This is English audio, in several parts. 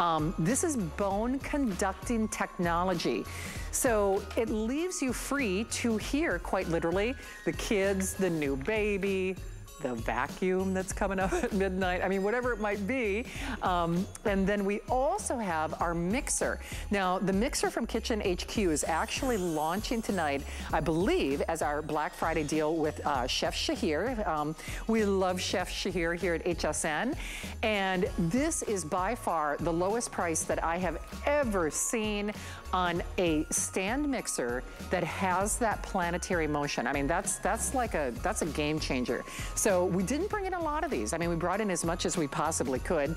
Um, this is bone conducting technology. So it leaves you free to hear, quite literally, the kids, the new baby, the vacuum that's coming up at midnight. I mean, whatever it might be. Um, and then we also have our mixer. Now, the mixer from Kitchen HQ is actually launching tonight, I believe, as our Black Friday deal with uh, Chef Shahir. Um, we love Chef Shahir here at HSN. And this is by far the lowest price that I have ever seen on a stand mixer that has that planetary motion. I mean, that's that's like a that's a game changer. So we didn't bring in a lot of these. I mean, we brought in as much as we possibly could.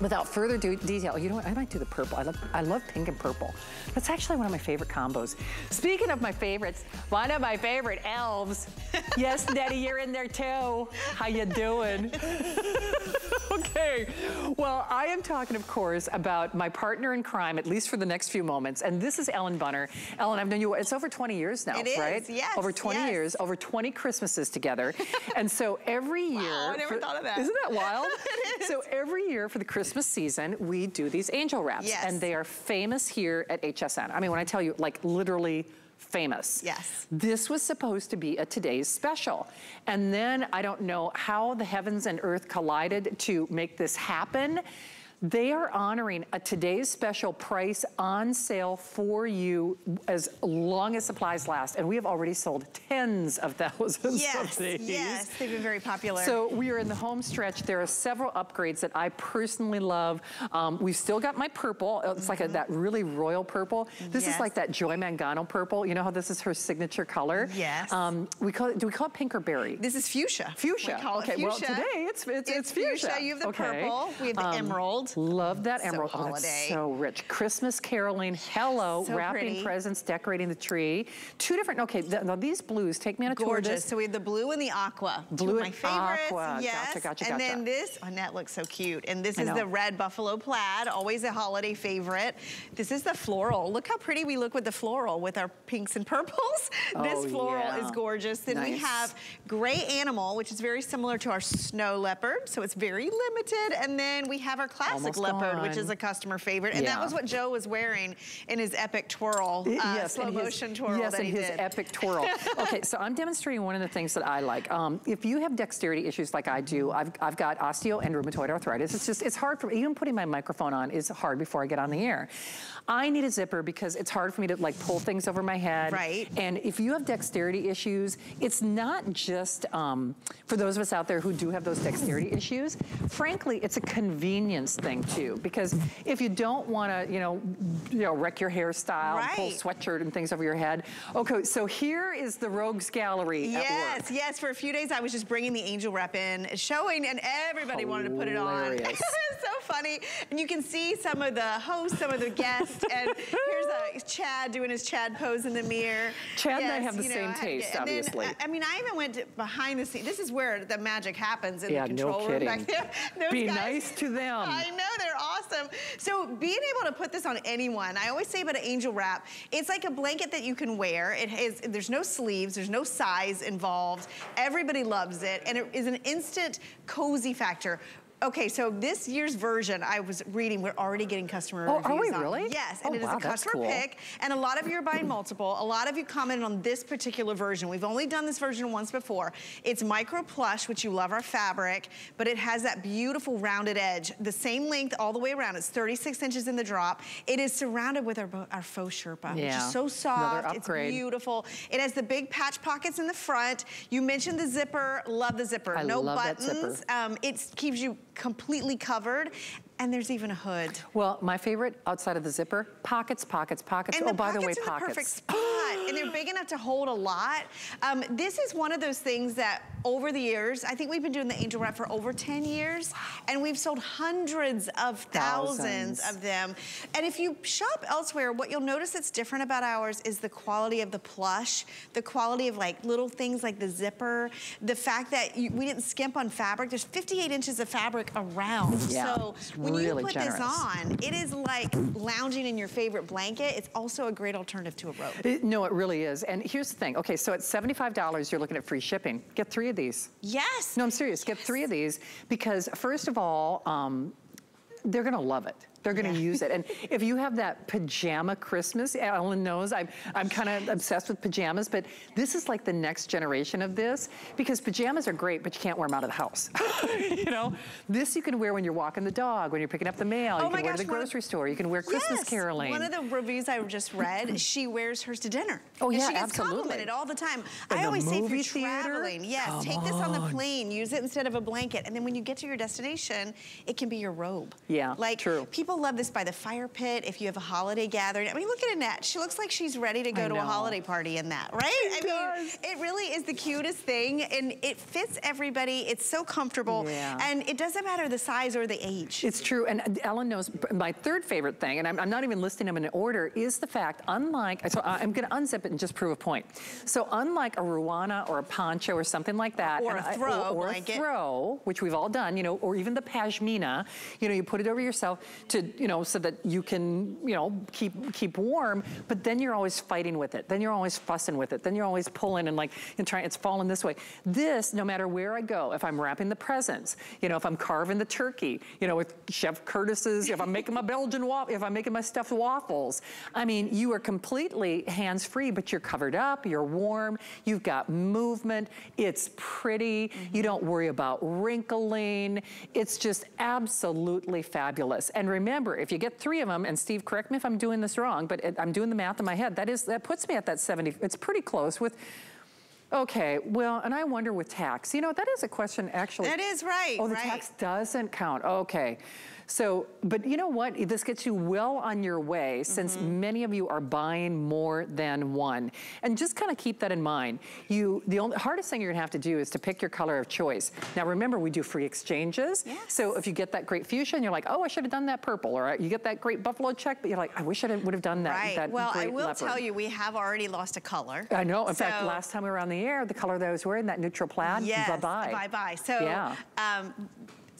Without further detail, you know what, I might do the purple. I love, I love pink and purple. That's actually one of my favorite combos. Speaking of my favorites, one of my favorite elves. yes, Nettie, you're in there too. How you doing? okay, well, I am talking, of course, about my partner in crime, at least for the next few moments, and this is Ellen Bunner. Ellen, I've known you, it's over 20 years now, it right? Is, yes. Over 20 yes. years, over 20 Christmases together. and so every year... Wow, I never for, thought of that. Isn't that wild? so every year for the Christmas season, we do these angel wraps. Yes. And they are famous here at HSN. I mean, when I tell you, like literally famous. Yes. This was supposed to be a today's special. And then I don't know how the heavens and earth collided to make this happen. They are honoring a today's special price on sale for you as long as supplies last. And we have already sold tens of thousands yes, of these. Yes, they've been very popular. So we are in the home stretch. There are several upgrades that I personally love. Um, we've still got my purple. It's mm -hmm. like a, Mm-hmm. that really royal purple. This yes. is like that Joy Mangano purple. You know how this is her signature color? Yes. Um, we call it, do we call it pink or berry? This is fuchsia. Fuchsia. We call okay, fuchsia. well today it's, it's, it's, it's fuchsia. fuchsia. You have the okay. purple. We have the um, emerald. Love that So emerald. holiday. Oh, so rich. Christmas caroling. Hello. So wrapping pretty. presents, decorating the tree. Two different, okay, th now these blues, take me on a tour of Gorgeous. this. So we have the blue and the aqua. Blue Two of and my favorites. aqua. Yes. Gotcha, gotcha, and gotcha. then this, oh, that looks so cute. And this I is know. the red buffalo plaid, always a holiday favorite. This is the floral. Look how pretty we look with the floral with our pinks and purples. this Oh, floral yeah. is gorgeous. Then we have gray animal, which is very similar to our snow leopard. So it's very limited. And then we have our classic Almost leopard, which is a customer favorite. And that was what Joe was wearing in his epic twirl, uh, yes, slow his- motion twirl yes, that and he his did. epic twirl. okay, so I'm demonstrating one of the things that I like. Um, if you have dexterity issues like I do, I've, I've got osteo and rheumatoid arthritis. It's just, it's hard for, even putting my microphone on is hard before I get on the air. I need a zipper because it's hard for me to like pull things over my head. Right. And if you have dexterity issues, it's not just, um, for those of us out there who do have those dexterity issues, frankly, it's a convenience thing too. Because if you don't wanna, you know, you know, wreck your hairstyle, pull sweatshirt and things over your head. Okay, so here is the Rogues Gallery at Yes, work. yes. For a few days, I was just bringing the angel rep in, showing, and everybody wanted to put it on. Hilarious. so funny. And you can see some of the hosts, some of the guests, and here's uh, Chad doing his Chad pose in the mirror. Chad and I have the you know, same taste, and obviously. I- I mean, I even went behind the scenes. This is where the magic happens in Yeah, the no control room kidding. back there. Those Be guys- nice to them. I know, they're awesome. So being able to put this on anyone, I always say about an angel wrap, it's like a blanket that you can wear. It has, there's no sleeves, there's no size involved. Everybody loves it, and it is an instant cozy factor. Okay, so this year's version, I was reading, we're already getting customer Oh, reviews are we on. really? Yes, Oh, and it is wow, a customer cool. pick, and a lot of you are buying multiple. A lot of you commented on this particular version. We've only done this version once before. It's micro plush, which you love our fabric, but it has that beautiful rounded edge. The same length all the way around. It's 36 inches in the drop. It is surrounded with our, our faux Sherpa, which Yeah. is so soft. It's beautiful. It has the big patch pockets in the front. You mentioned the zipper. Love the zipper. I no love that buttons. Um, it keeps you completely covered. And there's even a hood. Well, my favorite outside of the zipper, pockets, pockets, pockets. And oh, by the way, pockets the perfect spot, and they're big enough to hold a lot. Um, this is one of those things that over the years, I think we've been doing the angel wrap for over 10 years, and we've sold hundreds of thousands, Thousands. of them. And if you shop elsewhere, what you'll notice that's different about ours is the quality of the plush, the quality of like little things like the zipper, the fact that you, we didn't skimp on fabric. There's 58 inches of fabric around. Yeah, so it's when really you put generous. this on, it is like lounging in your favorite blanket. It's also a great alternative to a robe. It- no, it really is. And here's the thing. Okay, so at $75, you're looking at free shipping. Get three of these. Yes. No, I'm serious. Get three of these because first of all, um, they're gonna love it. They're gonna yeah. use it. And if you have that pajama Christmas, Ellen knows I'm, I'm kind of obsessed with pajamas, but this is like the next generation of this because pajamas are great, but you can't wear them out of the house. you know, this you can wear when you're walking the dog, when you're picking up the mail, oh you can wear gosh, to the grocery store, you can wear Christmas yes. caroling. One of the reviews I just read, she wears hers to dinner. Oh yeah, and she gets absolutely. complimented all the time. In I always say if you're theater? traveling, yes, Come take this on the plane, use it instead of a blanket, and then when you get to your destination, it can be your robe. Yeah, like true. people love this by the fire pit. If you have a holiday gathering, I mean, look at Annette. She looks like she's ready to go I to a holiday party in that, right? She I mean, it really is the cutest thing, and it fits everybody. It's so comfortable, Yeah. and it doesn't matter the size or the age. It's true, and Ellen knows my third favorite thing, and I'm, I'm not even listing them in order, is the fact, unlike, so I'm gonna unzip it and just prove a point. So unlike a Ruana or a poncho or something like that, Or a I- throw or, or a throw, which we've all done, you know, or even the pashmina, you know, you put it over yourself to, you know, so that you can, you know, keep keep warm, but then you're always fighting with it. Then you're always fussing with it. Then you're always pulling and like, and trying, it's falling this way. This, no matter where I go, if I'm wrapping the presents, you know, if I'm carving the turkey, you know, with Chef Curtis's, if I'm making my Belgian waffle, if I'm making my stuffed waffles, I mean, you are completely hands-free, but you're covered up, you're warm, you've got movement, it's pretty, mm-hmm. you don't worry about wrinkling, it's just absolutely fabulous. And remember, if you get three of them, and Steve, correct me if I'm doing this wrong, but it, I'm doing the math in my head, that is, that puts me at that 70, it's pretty close with, okay, well, and I wonder with tax, you know, that is a question actually. That is right, Oh, the right. tax doesn't count, okay. So, but you know what? This gets you well on your way since Mm-hmm. many of you are buying more than one. And just kind of keep that in mind. You, the only, hardest thing you're gonna have to do is to pick your color of choice. Now remember, we do free exchanges. Yes. So if you get that great fuchsia and you're like, oh, I should have done that purple, or you get that great buffalo check, but you're like, I wish I would have done that, Right. that well, I will leopard. tell you, we have already lost a color. I know. In fact, So- last time we were on the air, the color that I was wearing, that neutral plaid, Yes, bye-bye. bye-bye. So, Yeah. um,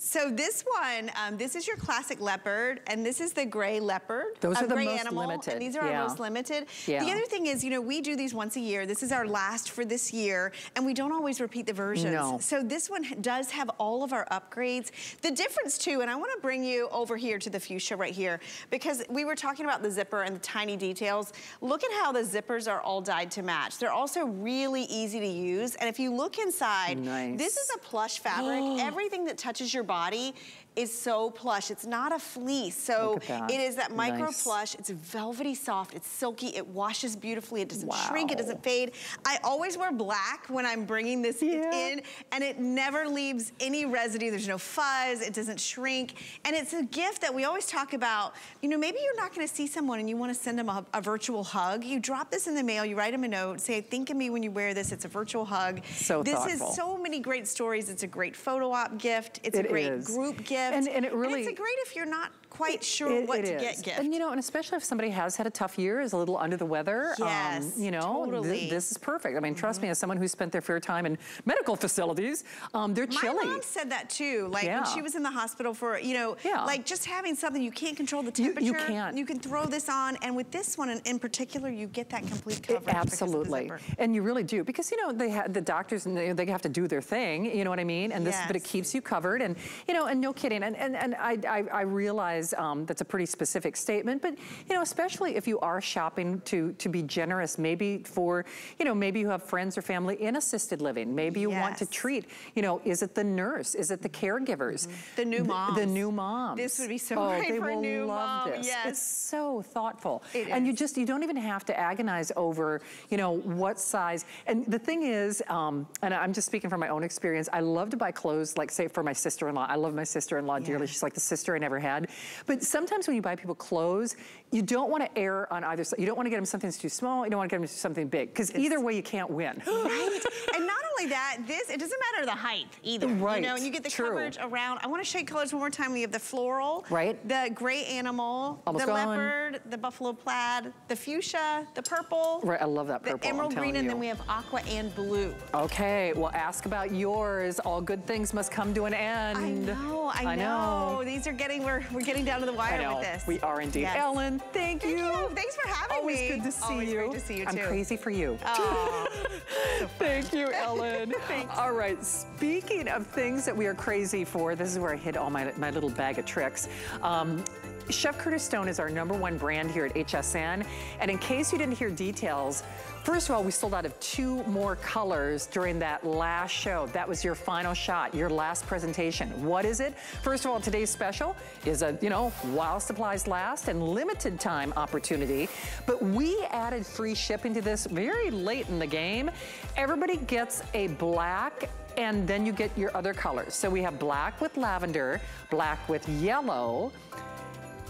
so this one, um, this is your classic leopard, and this is the gray leopard. Those are the gray most animal, limited, And these are yeah. our most limited. Yeah. The other thing is, you know, we do these once a year. This is our last for this year, and we don't always repeat the versions. No. So this one does have all of our upgrades. The difference too, and I wanna bring you over here to the fuchsia right here, because we were talking about the zipper and the tiny details. Look at how the zippers are all dyed to match. They're also really easy to use, and if you look inside, Nice. this is a plush fabric. Everything that touches your body is so plush. It's not a fleece. So Look at that. it is that micro Nice. plush. It's velvety soft. It's silky. It washes beautifully. It doesn't shrink. It doesn't fade. I always wear black when I'm bringing this Yeah. in and it never leaves any residue. There's no fuzz. It doesn't shrink. And it's a gift that we always talk about. You know, maybe you're not going to see someone and you want to send them a, a virtual hug. You drop this in the mail. You write them a note. Say, think of me when you wear this. It's a virtual hug. So This thoughtful. is so many great stories. It's a great photo op gift. It's It a great is. group gift. And- and it really- it's great if you're not quite sure It- what it to is. get gift. And you know, and especially if somebody has had a tough year, is a little under the weather, um, Yes, you know, totally. Mm-hmm. this is perfect. I mean, trust me, as someone who's spent their fair time in medical facilities, um, they're chilling. My chilly. mom said that too. Like Yeah. when she was in the hospital for, you know, Yeah. like just having something you can't control the temperature. you can't. You can throw this on, and with this one in, in particular, you get that complete It- coverage. the absolutely, and you really do because you know they the doctors and they, they have to do their thing. You know what I mean? And this, but it keeps you covered, and you know, and no kidding. And and and I I, I realize um, that's a pretty specific statement, but you know, especially if you are shopping to to be generous, maybe for you know maybe you have friends or family in assisted living. Maybe you want to treat. You know, is it the nurse? Is it the caregivers? The new moms. The new moms. This would be so oh, great they for will new love mom, This. yes. It's so thoughtful. It and you just, you don't even have to agonize over, you know, what size. And the thing is, um, and I'm just speaking from my own experience, I love to buy clothes, like say for my sister-in-law. I love my sister-in-law dearly. She's like the sister I never had. But sometimes when you buy people clothes, you don't want to err on either side. You don't want to get them something that's too small. You don't want to get them something big. Because either way, you can't win. Right. and only that, this, it doesn't matter the height either. Right, You know, and you get the true. coverage around. I want to show you colors one more time. We have the floral. Right. The gray animal. Almost the gone. leopard. The buffalo plaid. The fuchsia. The purple. Right, I love that The purple, I'm emerald green, telling and then we have aqua and blue. Okay, well, ask about yours. All good things must come to an end. I know, I, I know. know. These are getting, we're, we're getting down to the wire with this. We are indeed. Yes. Ellen, thank, Thank you. Thanks for having Always me. good to see Always you. great to see you, I'm crazy for you. Oh. Aw. Thank you, Ellen. Thanks. All right, speaking of things that we are crazy for, this is where I hid all my, my little bag of tricks. Um, Chef Curtis Stone is our number one brand here at HSN. And in case you didn't hear details, First of all, we sold out of two more colors during that last show. That was your final shot, your last presentation. What is it? First of all, today's special is a, you know, while supplies last and limited time opportunity. But we added free shipping to this very late in the game. Everybody gets a black and then you get your other colors. So we have black with lavender, black with yellow,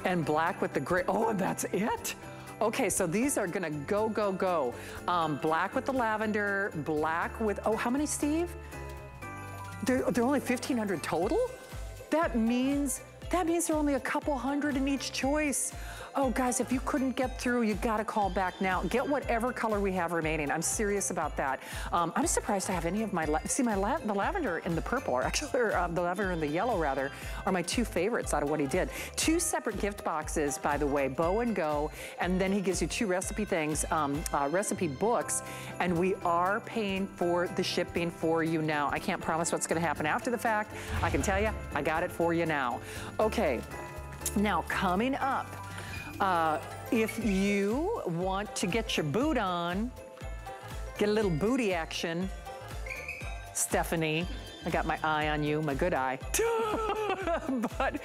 and black with the gray. Oh, and that's it? Okay, so these are gonna go, go, go. Um, black with the lavender, black with, oh, how many, Steve? They're, they're only 1,500 total? That means, that means there are only a couple hundred in each choice. Oh, guys, if you couldn't get through, you gotta call back now. Get whatever color we have remaining. I'm serious about that. Um, I'm surprised to have any of my, see, my la the lavender and the purple, or actually, or, uh, the lavender and the yellow, rather, are my two favorites out of what he did. Two separate gift boxes, by the way, Bow and Go, and then he gives you two recipe things, um, uh, recipe books, and we are paying for the shipping for you now. I can't promise what's gonna happen after the fact. I can tell you, I got it for you now. Okay, now coming up, uh, if you want to get your boot on, get a little booty action, Stephanie, I got my eye on you, my good eye. but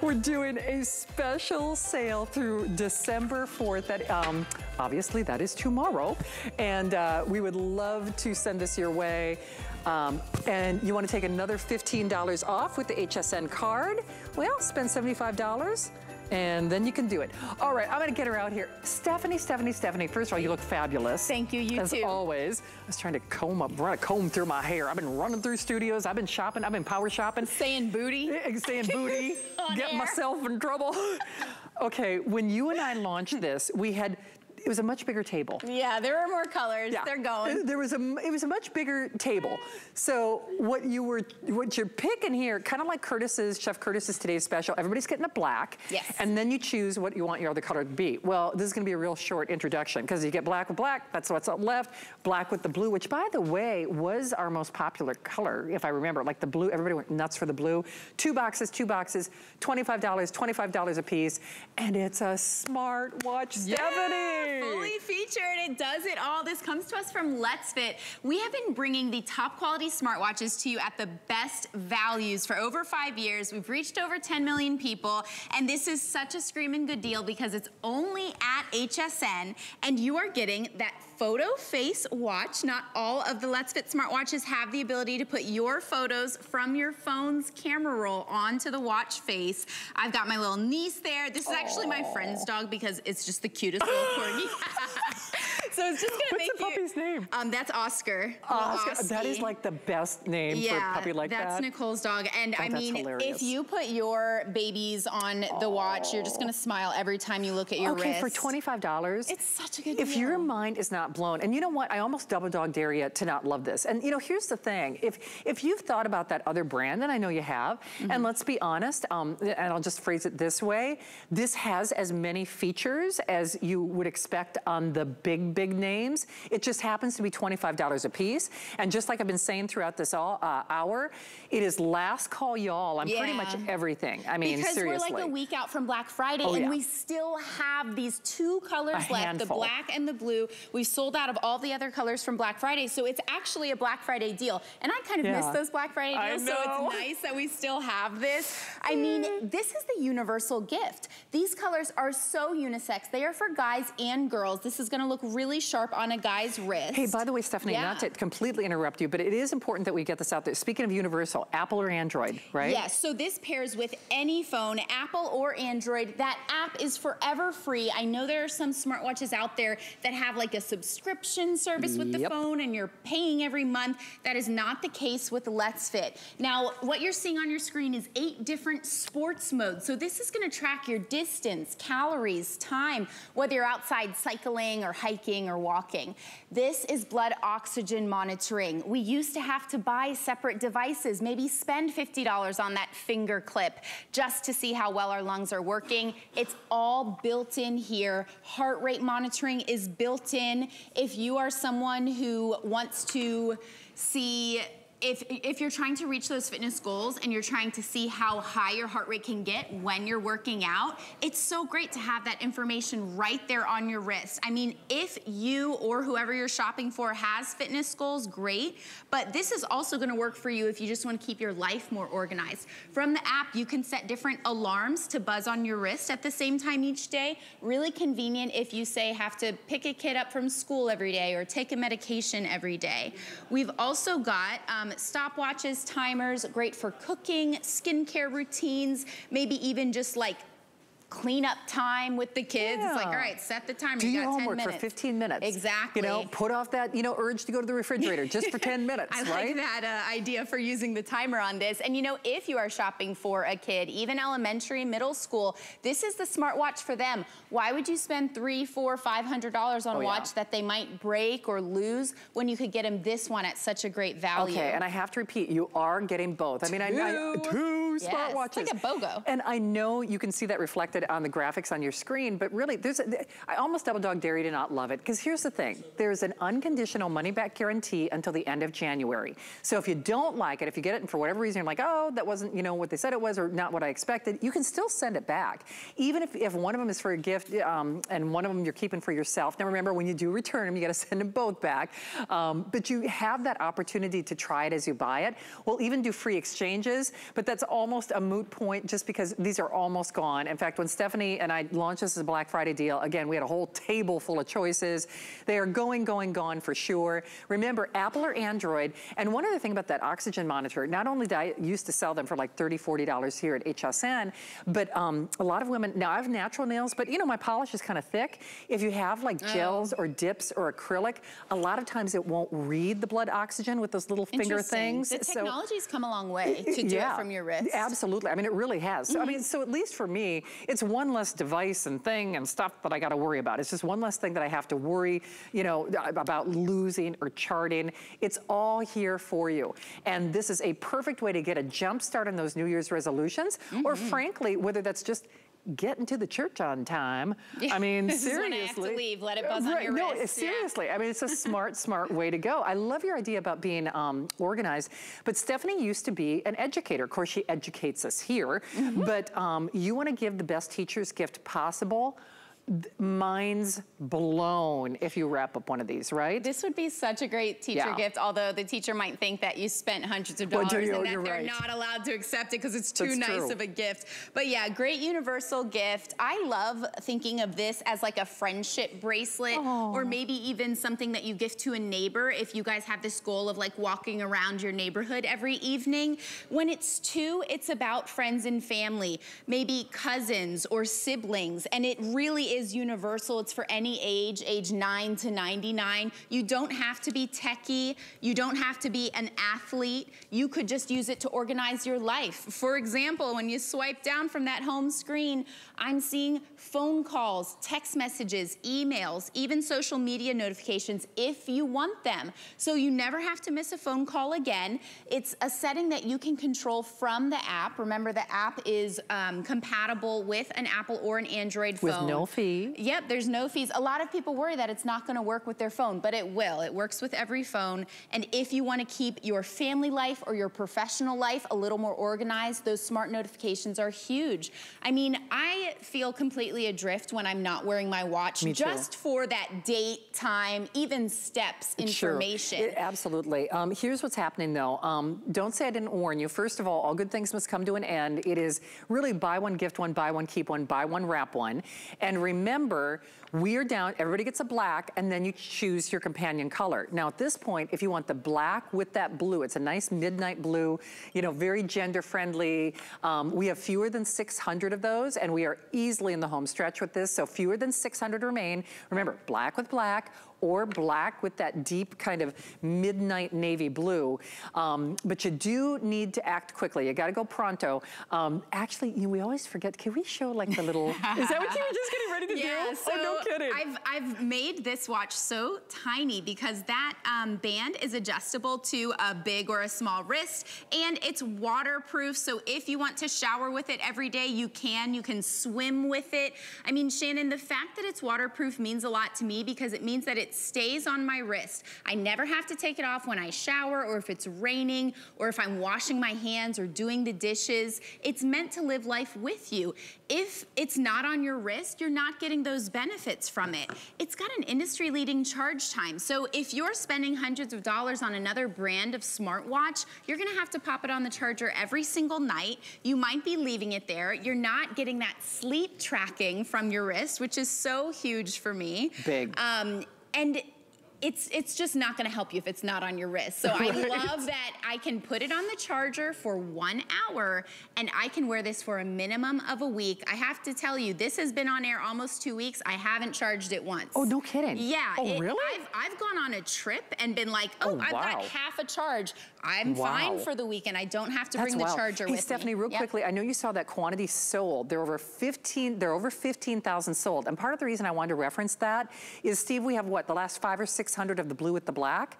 we're doing a special sale through December 4th. That, um, obviously, that is tomorrow. And uh, we would love to send this your way. Um, and you want to take another $15 off with the HSN card? Well, spend $75 and then you can do it. All right, I'm gonna get her out here. Stephanie, Stephanie, Stephanie, first of all, you look fabulous. Thank you, you as too. As always. I was trying to comb up, run a comb through my hair. I've been running through studios, I've been shopping, I've been power shopping. Saying booty. Eh, saying booty, getting myself in trouble. okay, when you and I launched this, we had it was a much bigger table. Yeah, there were more colors. Yeah. They're going. There was a, it was a much bigger table. So what you were, what you're picking here, kind of like Curtis's, Chef Curtis's today's special, everybody's getting a black. Yes. And then you choose what you want your other color to be. Well, this is gonna be a real short introduction because you get black with black, that's what's left, black with the blue, which by the way, was our most popular color, if I remember, like the blue, everybody went nuts for the blue. Two boxes, two boxes, $25, $25 a piece, and it's a smart watch, Stephanie fully featured. It does it all. This comes to us from Letsfit. We have been bringing the top quality smartwatches to you at the best values for over five years. We've reached over 10 million people, and this is such a screaming good deal because it's only at HSN, and you are getting that photo face watch. Not all of the Letsfit smartwatches have the ability to put your photos from your phone's camera roll onto the watch face. I've got my little niece there. This is Aww. actually my friend's dog because it's just the cutest little corgi. so it's just gonna What's make the puppy's you, name? Um, that's Oscar. Oscar. That is like the best name yeah, for a puppy like that's that. that's Nicole's dog. And oh, I mean, hilarious. if you put your babies on the watch, you're just gonna smile every time you look at your okay, wrist. Okay, for $25. It's such a good If deal. your mind is not blown, and you know what, I almost double dog dare you to not love this. And you know, here's the thing. If if you've thought about that other brand, and I know you have, mm -hmm. and let's be honest, um, and I'll just phrase it this way, this has as many features as you would expect on the big, big names. It just happens to be $25 a piece. And just like I've been saying throughout this all, uh, hour, it is last call y'all on yeah. pretty much everything. I mean, because seriously. we're like a week out from Black Friday oh, and yeah. we still have these two colors a left, handful. the black and the blue. We've sold out of all the other colors from Black Friday. So it's actually a Black Friday deal. And I kind of yeah. miss those Black Friday deals. So it's nice that we still have this. I mean, this is the universal gift. These colors are so unisex. They are for guys and girls. This is gonna look really sharp on a guy's wrist. Hey, by the way, Stephanie, yeah. not to completely interrupt you, but it is important that we get this out there. Speaking of universal, Apple or Android, right? Yes, so this pairs with any phone, Apple or Android. That app is forever free. I know there are some smartwatches out there that have like a subscription service with the phone and you're paying every month. That is not the case with Letsfit. Now, what you're seeing on your screen is eight different sports modes. So this is gonna track your distance, calories, time, whether you're outside cycling or hiking or walking. This is blood oxygen monitoring. We used to have to buy separate devices, maybe spend $50 on that finger clip just to see how well our lungs are working. It's all built in here. Heart rate monitoring is built in. If you are someone who wants to see if if you're trying to reach those fitness goals and you're trying to see how high your heart rate can get when you're working out, it's so great to have that information right there on your wrist. I mean, if you or whoever you're shopping for has fitness goals, great, but this is also gonna work for you if you just wanna keep your life more organized. From the app, you can set different alarms to buzz on your wrist at the same time each day. Really convenient if you say have to pick a kid up from school every day or take a medication every day. We've also got um, Um, stopwatches, timers, great for cooking, skincare routines, maybe even just like cleanup time with the kids. Yeah. It's like, all right, set the timer. Do you your homework for 15 minutes. Exactly. You know, put off that, you know, urge to go to the refrigerator just for 10 minutes, I right? like that uh, idea for using the timer on this. And you know, if you are shopping for a kid, even elementary, middle school, this is the smartwatch for them. Why would you spend three, four, five hundred dollars on oh, a watch yeah. that they might break or lose when you could get them this one at such a great value? Okay, and I have to repeat, you are getting both. I mean, I, I two yes, smartwatches. It's like a BOGO. And I know you can see that reflected on the graphics on your screen, but really, there's a, I almost double dog dare you to not love it, because here's the thing. There's an unconditional money back guarantee until the end of January. So if you don't like it, if you get it and for whatever reason you're like, oh, that wasn't, you know, what they said it was or not what I expected, you can still send it back. Even if, if one of them is for a gift um, and one of them you're keeping for yourself. Now remember, when you do return them, you gotta send them both back. Um, but you have that opportunity to try it as you buy it. We'll even do free exchanges, but that's almost a moot point just because these are almost gone. In fact, when Stephanie and I launched this as a Black Friday deal. Again, we had a whole table full of choices. They are going, going, gone for sure. Remember, Apple or Android. And one other thing about that oxygen monitor, not only did I used to sell them for like $30, $40 here at HSN, but um, a lot of women, now I have natural nails, but you know, my polish is kind of thick. If you have like oh. gels or dips or acrylic, a lot of times it won't read the blood oxygen with those little finger things. The technology's so, come a long way to do yeah, it from your wrist. Absolutely. I mean, it really has. Mm -hmm. I mean, so at least for me, it's one less device and thing and stuff that I got to worry about. It's just one less thing that I have to worry, you know, about losing or charting. It's all here for you. And this is a perfect way to get a jump start on those New Year's resolutions, mm -hmm. or mm-hmm. frankly, whether that's just getting to the church on time. I mean, seriously. have to leave, let it buzz right, on your no, wrist. seriously. Yeah. I mean, it's a smart, smart way to go. I love your idea about being um, organized. But Stephanie used to be an educator. Of course, she educates us here. Mm -hmm. But um, you want to give the best teacher's gift possible minds blown if you wrap up one of these, right? This would be such a great teacher yeah. gift, although the teacher might think that you spent hundreds of dollars well, you, and that they're right. not allowed to accept it because it's too That's nice true. of a gift. But yeah, great universal gift. I love thinking of this as like a friendship bracelet Aww. or maybe even something that you gift to a neighbor if you guys have this goal of like walking around your neighborhood every evening. When it's two, it's about friends and family, maybe cousins or siblings, and it really is is universal. It's for any age, age 9 to 99. You don't have to be techie. You don't have to be an athlete. You could just use it to organize your life. For example, when you swipe down from that home screen, I'm seeing phone calls, text messages, emails, even social media notifications if you want them. So you never have to miss a phone call again. It's a setting that you can control from the app. Remember the app is um, compatible with an Apple or an Android phone. With no fee. Yep, there's no fees. A lot of people worry that it's not gonna work with their phone, but it will. It works with every phone. And if you wanna keep your family life or your professional life a little more organized, those smart notifications are huge. I mean, I feel completely adrift when I'm not wearing my watch Me just too. for that date, time, even steps information. Sure. It, absolutely. Um, here's what's happening though. Um, don't say I didn't warn you. First of all, all good things must come to an end. It is really buy one, gift one, buy one, keep one, buy one, wrap one. And remember, we are down, everybody gets a black, and then you choose your companion color. Now at this point, if you want the black with that blue, it's a nice midnight blue, you know, very gender friendly. Um, we have fewer than 600 of those, and we are easily in the home stretch with this, so fewer than 600 remain. Remember, black with black, or black with that deep kind of midnight navy blue. Um, but you do need to act quickly. You gotta go pronto. Um, actually, you know, we always forget, can we show like the little, is that what you were just getting ready to yeah, do? So oh, no kidding. I've, I've made this watch so tiny because that um, band is adjustable to a big or a small wrist and it's waterproof. So if you want to shower with it every day, you can. You can swim with it. I mean, Shannon, the fact that it's waterproof means a lot to me because it means that it it stays on my wrist. I never have to take it off when I shower or if it's raining or if I'm washing my hands or doing the dishes. It's meant to live life with you. If it's not on your wrist, you're not getting those benefits from it. It's got an industry leading charge time. So if you're spending hundreds of dollars on another brand of smartwatch, you're gonna have to pop it on the charger every single night. You might be leaving it there. You're not getting that sleep tracking from your wrist, which is so huge for me. Big. Um, and it's it's just not gonna help you if it's not on your wrist. So right. I love that I can put it on the charger for one hour and I can wear this for a minimum of a week. I have to tell you, this has been on air almost two weeks. I haven't charged it once. Oh, no kidding. Yeah. Oh, it, really? I've, I've, gone on a trip and been like, oh, oh I've got half a charge. I'm wow. fine for the weekend. I don't have to That's bring the charger with. hey, with Stephanie, me. real yep. quickly, I know you saw that quantity sold. They're over 15, they're over 15,000 sold. And part of the reason I wanted to reference that is, Steve, we have what, the last five or 600 of the blue with the black?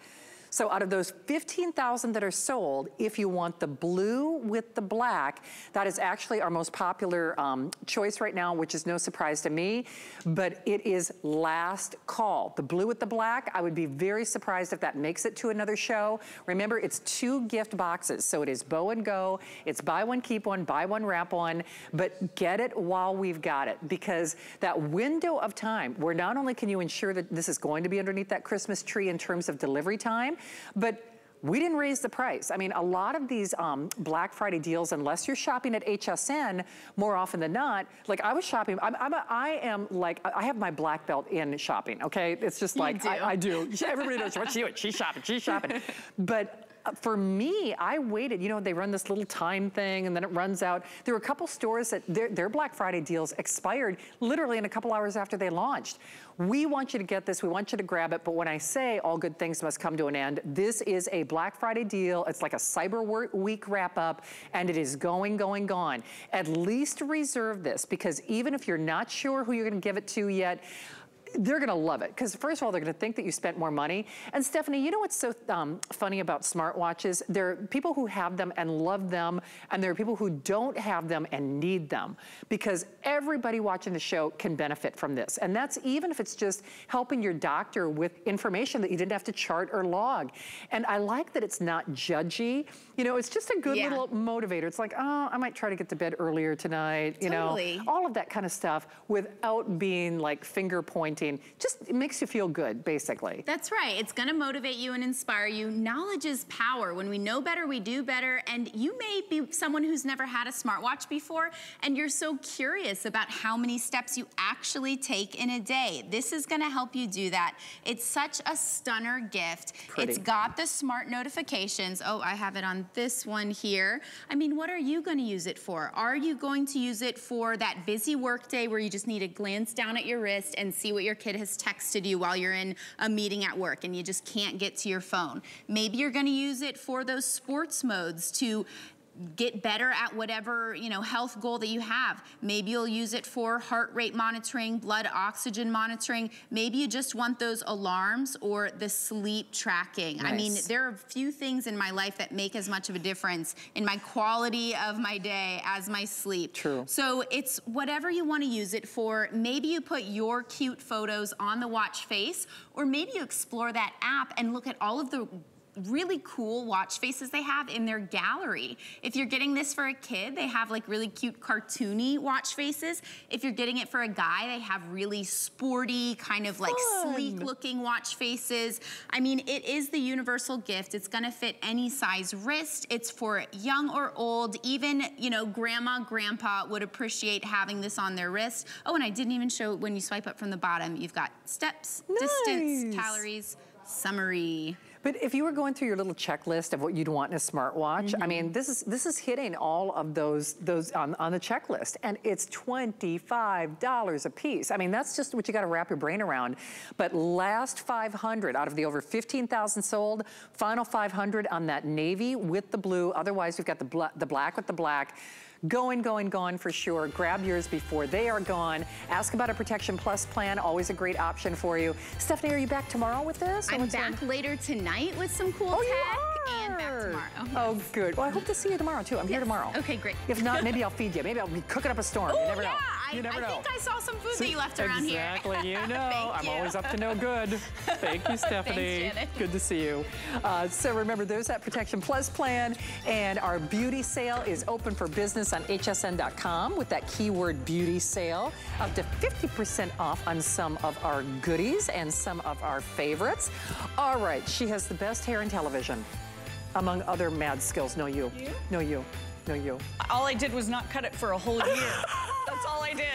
So out of those 15,000 that are sold, if you want the blue with the black, that is actually our most popular um, choice right now, which is no surprise to me, but it is last call. The blue with the black, I would be very surprised if that makes it to another show. Remember, it's two gift boxes, so it is bow and go. It's buy one, keep one, buy one, wrap one, but get it while we've got it because that window of time where not only can you ensure that this is going to be underneath that Christmas tree in terms of delivery time, but we didn't raise the price. I mean, a lot of these um, Black Friday deals, unless you're shopping at HSN, more often than not, like I was shopping, I'm, I'm a, I am like, I have my black belt in shopping, okay? It's just like, do. I, I, do. Everybody knows what she doing. She's shopping, she's shopping. but Uh, for me, I waited, you know, they run this little time thing and then it runs out. There were a couple stores that their, their Black Friday deals expired literally in a couple hours after they launched. We want you to get this, we want you to grab it, but when I say all good things must come to an end, this is a Black Friday deal. It's like a Cyber Week wrap up and it is going, going, gone. At least reserve this because even if you're not sure who you're gonna give it to yet, they're gonna love it because first of all, they're gonna think that you spent more money. And Stephanie, you know what's so um, funny about smartwatches? There are people who have them and love them, and there are people who don't have them and need them because everybody watching the show can benefit from this. And that's even if it's just helping your doctor with information that you didn't have to chart or log. And I like that it's not judgy. You know, it's just a good yeah. little motivator. It's like, oh, I might try to get to bed earlier tonight, you totally. know, all of that kind of stuff without being like finger pointing just it makes you feel good, basically. That's right. It's gonna motivate you and inspire you. Knowledge is power. When we know better, we do better. And you may be someone who's never had a smartwatch before, and you're so curious about how many steps you actually take in a day. This is gonna help you do that. It's such a stunner gift. Pretty. It's got the smart notifications. Oh, I have it on this one here. I mean, what are you gonna use it for? Are you going to use it for that busy work day where you just need to glance down at your wrist and see what your kid has texted you while you're in a meeting at work and you just can't get to your phone. Maybe you're gonna use it for those sports modes to get better at whatever, you know, health goal that you have. Maybe you'll use it for heart rate monitoring, blood oxygen monitoring. Maybe you just want those alarms or the sleep tracking. Nice. I mean, there are a few things in my life that make as much of a difference in my quality of my day as my sleep. True. So it's whatever you want to use it for. Maybe you put your cute photos on the watch face, or maybe you explore that app and look at all of the really cool watch faces they have in their gallery. If you're getting this for a kid, they have like really cute cartoony watch faces. If you're getting it for a guy, they have really sporty, kind of like Fun. sleek looking watch faces. I mean, it is the universal gift. It's gonna fit any size wrist. It's for young or old. Even, you know, grandma, grandpa would appreciate having this on their wrist. Oh, and I didn't even show when you swipe up from the bottom, you've got steps, nice. distance, calories, summary. But if you were going through your little checklist of what you'd want in a smartwatch, mm -hmm. I mean, mm-hmm. this is this is hitting all of those those on, on the checklist, and it's twenty five dollars a piece. I mean, that's just what you got to wrap your brain around. But last 500 out of the over 15,000 sold, final 500 on that navy with the blue. Otherwise, we've got the bla the black with the black. Going, going, gone for sure. Grab yours before they are gone. Ask about a Protection Plus plan, always a great option for you. Stephanie, are you back tomorrow with this? I'm back later tonight with some cool oh, tech and back tomorrow. Oh, good. Well, I hope to see you tomorrow, too. I'm yes. here tomorrow. Okay, great. If not, maybe I'll feed you. Maybe I'll be cooking up a storm. Oh, you never yeah. know. I, you never I know. think I saw some food that you left around exactly, here. Exactly, you know. I'm you. always up to no good. Thank you, Stephanie. Janet. Good to see you. Uh, so remember, there's that Protection Plus plan, and our beauty sale is open for business on hsn.com with that keyword beauty sale. Up to 50% off on some of our goodies and some of our favorites. All right, she has the best hair in television, among other mad skills. No, you. You? No, you. No, you. All I did was not cut it for a whole year. That's all I did.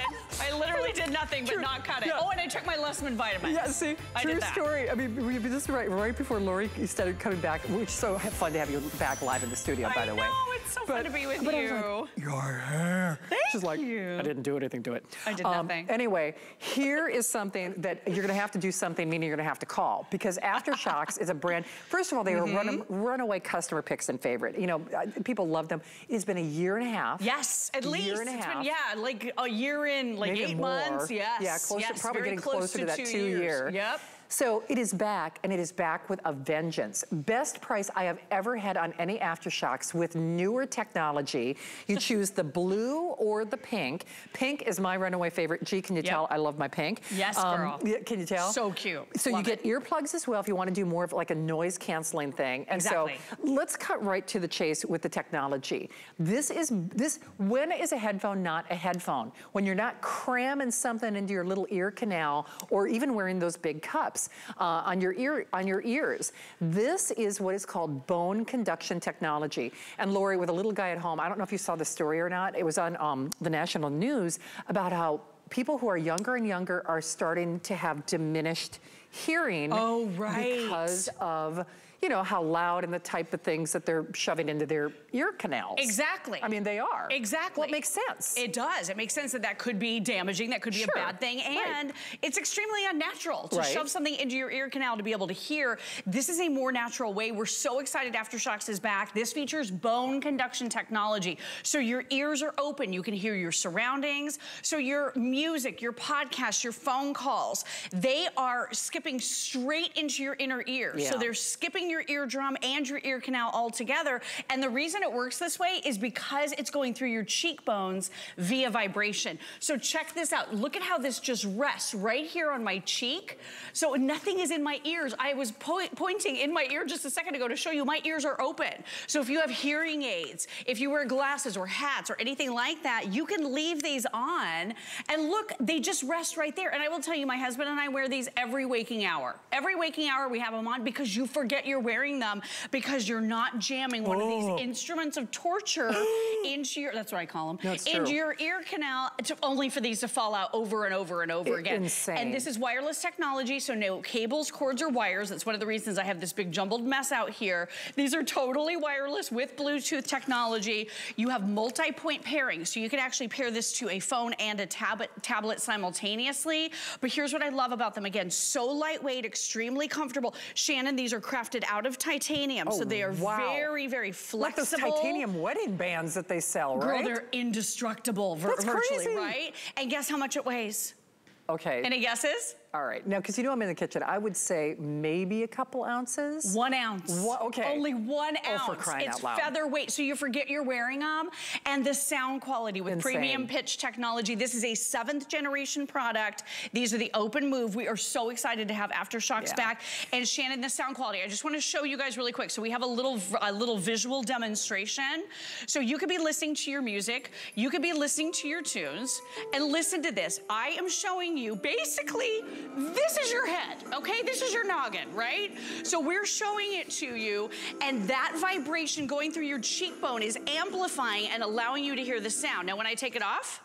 I literally did nothing but True. not cut it. Yeah. Oh, and I took my Lessman vitamins. Yeah, see, I true did that. story. I mean, we, this is right, right before Lori started coming back, which is so fun to have you back live in the studio, by I the way. know, it's so fun to be with but I was you. like, Your hair. Thank She's like, you. I didn't do anything to it. I did nothing. Anyway, here is something that you're gonna have to do something, meaning you're gonna have to call, because AfterShokz is a brand, first of all, they Mm-hmm. are run, runaway customer picks and favorite. You know, uh, people love them. It's been a year and a half. Yes, at A least. year and a half. been, yeah, like a year in, like Maybe eight more. months. Yes. Yeah, close yes, to, probably getting close closer to, that two, two years. year. Yep. So it is back, and it is back with a vengeance. Best price I have ever had on any AfterShokz with newer technology. You choose the blue or the pink. Pink is my runaway favorite. Gee, can you Yep. tell I love my pink? Um, Yes, girl. can you tell? So cute. So Love you get earplugs as well if you want to do more of like a noise canceling thing. And Exactly. so let's cut right to the chase with the technology. This is this when is a headphone not a headphone? When you're not cramming something into your little ear canal or even wearing those big cups uh, on your ear on your ears. This is what is called bone conduction technology. And Lori, with a little guy at home, I don't know if you saw the story or not. It was on um, the national news about how people who are younger and younger are starting to have diminished hearing Oh, right. because of you know how loud and the type of things that they're shoving into their ear canals. Exactly. I mean, they are. Exactly. Well, it makes sense. It does. It makes sense that that could be damaging. That could be Sure. a bad thing. Right. And it's extremely unnatural to Right. shove something into your ear canal to be able to hear. This is a more natural way. We're so excited AfterShokz is back. This features bone conduction technology. So your ears are open. You can hear your surroundings. So your music, your podcasts, your phone calls, they are skipping straight into your inner ear. Yeah. So they're skipping your eardrum and your ear canal all together. And the reason it works this way is because it's going through your cheekbones via vibration. So check this out. Look at how this just rests right here on my cheek. So nothing is in my ears. I was po pointing in my ear just a second ago to show you my ears are open. So if you have hearing aids, if you wear glasses or hats or anything like that, you can leave these on and look, they just rest right there. And I will tell you, my husband and I wear these every waking hour. Every waking hour we have them on because you forget you're wearing them because you're not jamming one of Oh. these instruments of torture into your, that's what I call them, it's into true. your ear canal to, only for these to fall out over and over and over again. insane. And this is wireless technology, so no cables, cords, or wires. That's one of the reasons I have this big jumbled mess out here. These are totally wireless with Bluetooth technology. You have multi-point pairing, so you can actually pair this to a phone and a tablet, tablet simultaneously. But here's what I love about them. Again, so lightweight, extremely comfortable. Shannon, these are crafted out of titanium, so Oh, they are wow. very, very like flexible. those titanium wedding bands that they sell, Girl, right? they're indestructible vir- That's virtually, crazy. right? And guess how much it weighs? okay. Any guesses? All right. Now, because you know I'm in the kitchen, I would say maybe a couple ounces. One ounce. One- okay. Only one ounce. Oh, for crying it's out loud. featherweight, so you forget you're wearing them. And the sound quality with Insane. premium pitch technology. This is a seventh generation product. These are the open move. We are so excited to have AfterShokz Yeah. back. And Shannon, the sound quality. I just want to show you guys really quick. So we have a little, a little visual demonstration. So you could be listening to your music. You could be listening to your tunes. And listen to this. I am showing you, basically, this is your head, okay? This is your noggin, right? So we're showing it to you, and that vibration going through your cheekbone is amplifying and allowing you to hear the sound. Now, when I take it off,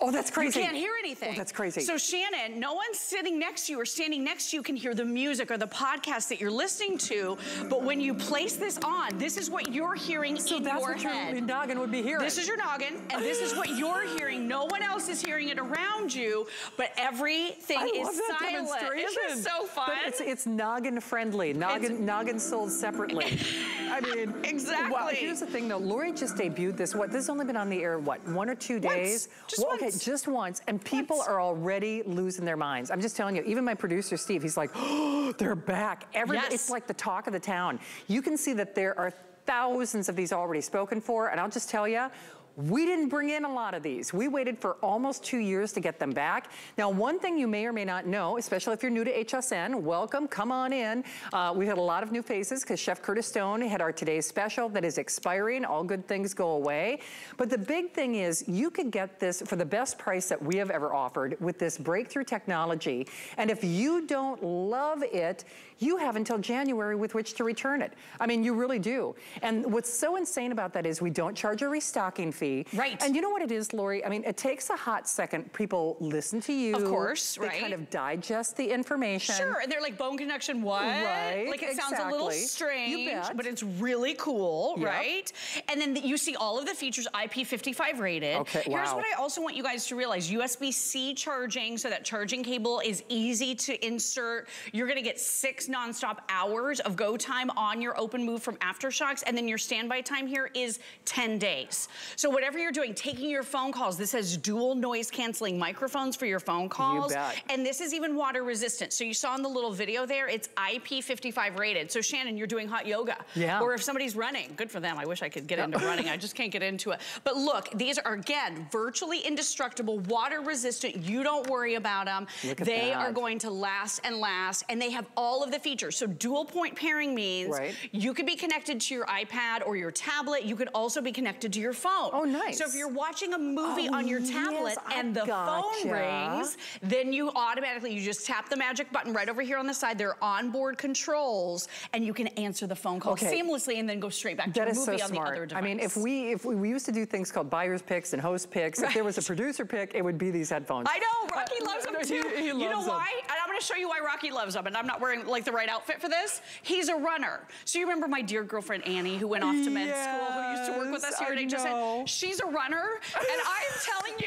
Oh, that's crazy. you can't hear anything. Oh, that's crazy. So Shannon, no one sitting next to you or standing next to you can hear the music or the podcast that you're listening to, but when you place this on, this is what you're hearing so in that's what your noggin would be hearing. This is your noggin, and this is what you're hearing. No one else is hearing it around you, but everything I is love that silent. demonstration. Isn't so fun? But it's, it's noggin friendly. Noggin, noggin sold separately. I mean, Exactly. Well, here's the thing though. Lori just debuted this. What? This has only been on the air what? One or two days? Just Well, Okay, once. just once, and people are already losing their minds. I'm just telling you. Even my producer Steve, he's like, oh, they're back. Every, Yes. it's like the talk of the town. You can see that there are thousands of these already spoken for, and I'll just tell you. We didn't bring in a lot of these. We waited for almost two years to get them back. Now, one thing you may or may not know, especially if you're new to HSN, welcome, come on in. Uh, we had a lot of new faces because Chef Curtis Stone had our today's special that is expiring. All good things go away. But the big thing is you could get this for the best price that we have ever offered with this breakthrough technology. And if you don't love it, you have until January with which to return it. I mean, you really do. And what's so insane about that is we don't charge a restocking fee. Right. And you know what it is, Lori? I mean, it takes a hot second. People listen to you. Of course, they right. kind of digest the information. Sure, and they're like bone connection, what? Right, Like it sounds a little exactly. You strange, but it's really cool, Yep. right? And then you see all of the features IP55 rated. Okay, Here's wow. what I also want you guys to realize. USB-C charging, so that charging cable is easy to insert. You're gonna get six nonstop hours of go time on your OpenMove from AfterShokz, and then your standby time here is 10 days. So whatever you're doing, taking your phone calls, this has dual noise canceling microphones for your phone calls. bet. And this is even water resistant. So you saw in the little video there, it's IP55 rated. So Shannon, you're doing hot yoga. Yeah. Or if somebody's running, good for them. I wish I could get into running. I just can't get into it. But look, these are, again, virtually indestructible, water resistant. You don't worry about them. They that. are going to last and last. And they have all of the features. So dual point pairing means Right. you could be connected to your iPad or your tablet. You could also be connected to your phone. Oh, nice. So if you're watching a movie Oh, on your tablet I and the gotcha. phone rings, then you automatically, you just tap the magic button right over here on the side. There are onboard controls, and you can answer the phone call Okay. seamlessly and then go straight back to the is so movie on the other smart. device. I mean, if we if we, we used to do things called buyer's picks and host picks, if there was a producer pick, it would be these headphones. I know, Rocky Uh, loves them he- too. he you know loves them. why? And I'm gonna show you why Rocky loves them, and I'm not wearing like the right outfit for this. He's a runner. So you remember my dear girlfriend Annie, who went off to med school, who used to work with us Yes, here at I HSN? know. She's a runner, and I'm telling you,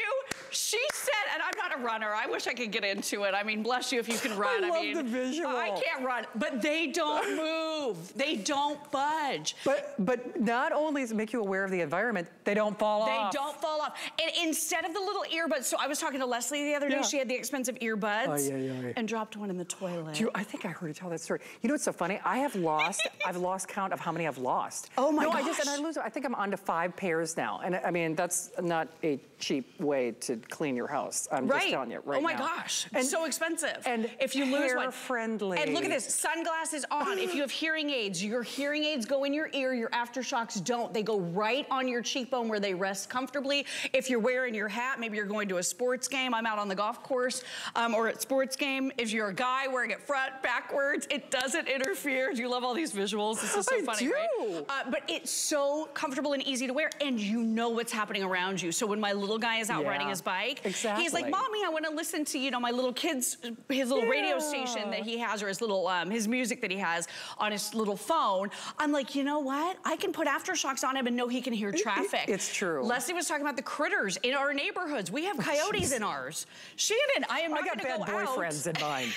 she said, and I'm not a runner. I wish I could get into it. I mean, bless you if you can run. I love mean, the visual. I can't run, but they don't move. They don't budge. But but not only does it make you aware of the environment, they don't fall They off. They don't fall off. And instead of the little earbuds, so I was talking to Leslie the other day. Yeah. She had the expensive earbuds Oh, yeah, yeah, yeah. and dropped one in the toilet. You, I think I heard her tell that story. You know what's so funny? I have lost, I've lost count of how many I've lost. Oh my no, I just, and I lose, I think I'm on to five pairs now. And I mean, that's not a cheap way to clean your house. I'm Right. just telling you right now. Oh my now. gosh. And- so expensive. and if you lose one. hair-friendly. And look at this, sunglasses on. if you have hearing aids, your hearing aids go in your ear, your AfterShokz don't. They go right on your cheekbone where they rest comfortably. If you're wearing your hat, maybe you're going to a sports game. I'm out on the golf course um, or at sports game. If you're a guy wearing it front, backwards, it doesn't interfere. Do you love all these visuals? This is so I funny, do. right? Uh, but it's so comfortable and easy to wear, and you know what's happening around you. So when my little guy is out Yeah, riding his bike, he's like, "Mommy, I want to listen to you know my little kids, his little radio station that he has, or his little um, his music that he has on his little phone." I'm like, you know what? I can put AfterShokz on him and know he can hear traffic. it's true. Leslie was talking about the critters in our neighborhoods. We have coyotes in ours. Shannon, I am I not got going bad to go out. boyfriends in mine.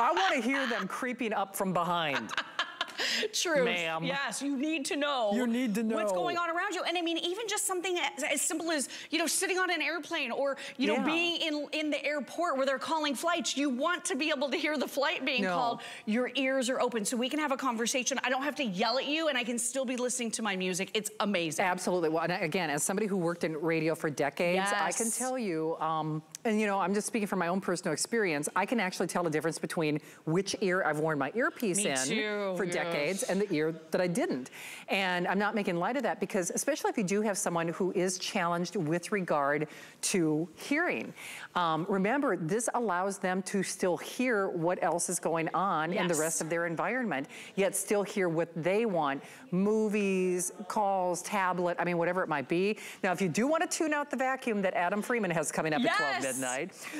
I want to hear them creeping up from behind. True. Ma'am. Yes, you need to know. You need to know. What's going on around you. And I mean, even just something as, as simple as, you know, sitting on an airplane or, you know, Yeah. being in, in the airport where they're calling flights. You want to be able to hear the flight being No. called. Your ears are open so we can have a conversation. I don't have to yell at you and I can still be listening to my music. It's amazing. Absolutely. Well, and again, as somebody who worked in radio for decades, I can tell you, um, and you know, I'm just speaking from my own personal experience, I can actually tell the difference between which ear I've worn my earpiece Me in too, for yes. decades and the ear that I didn't. And I'm not making light of that because, especially if you do have someone who is challenged with regard to hearing, um, remember, this allows them to still hear what else is going on in the rest of their environment, yet still hear what they want. Movies, calls, tablet, I mean, whatever it might be. Now, if you do want to tune out the vacuum that Adam Freeman has coming up at 12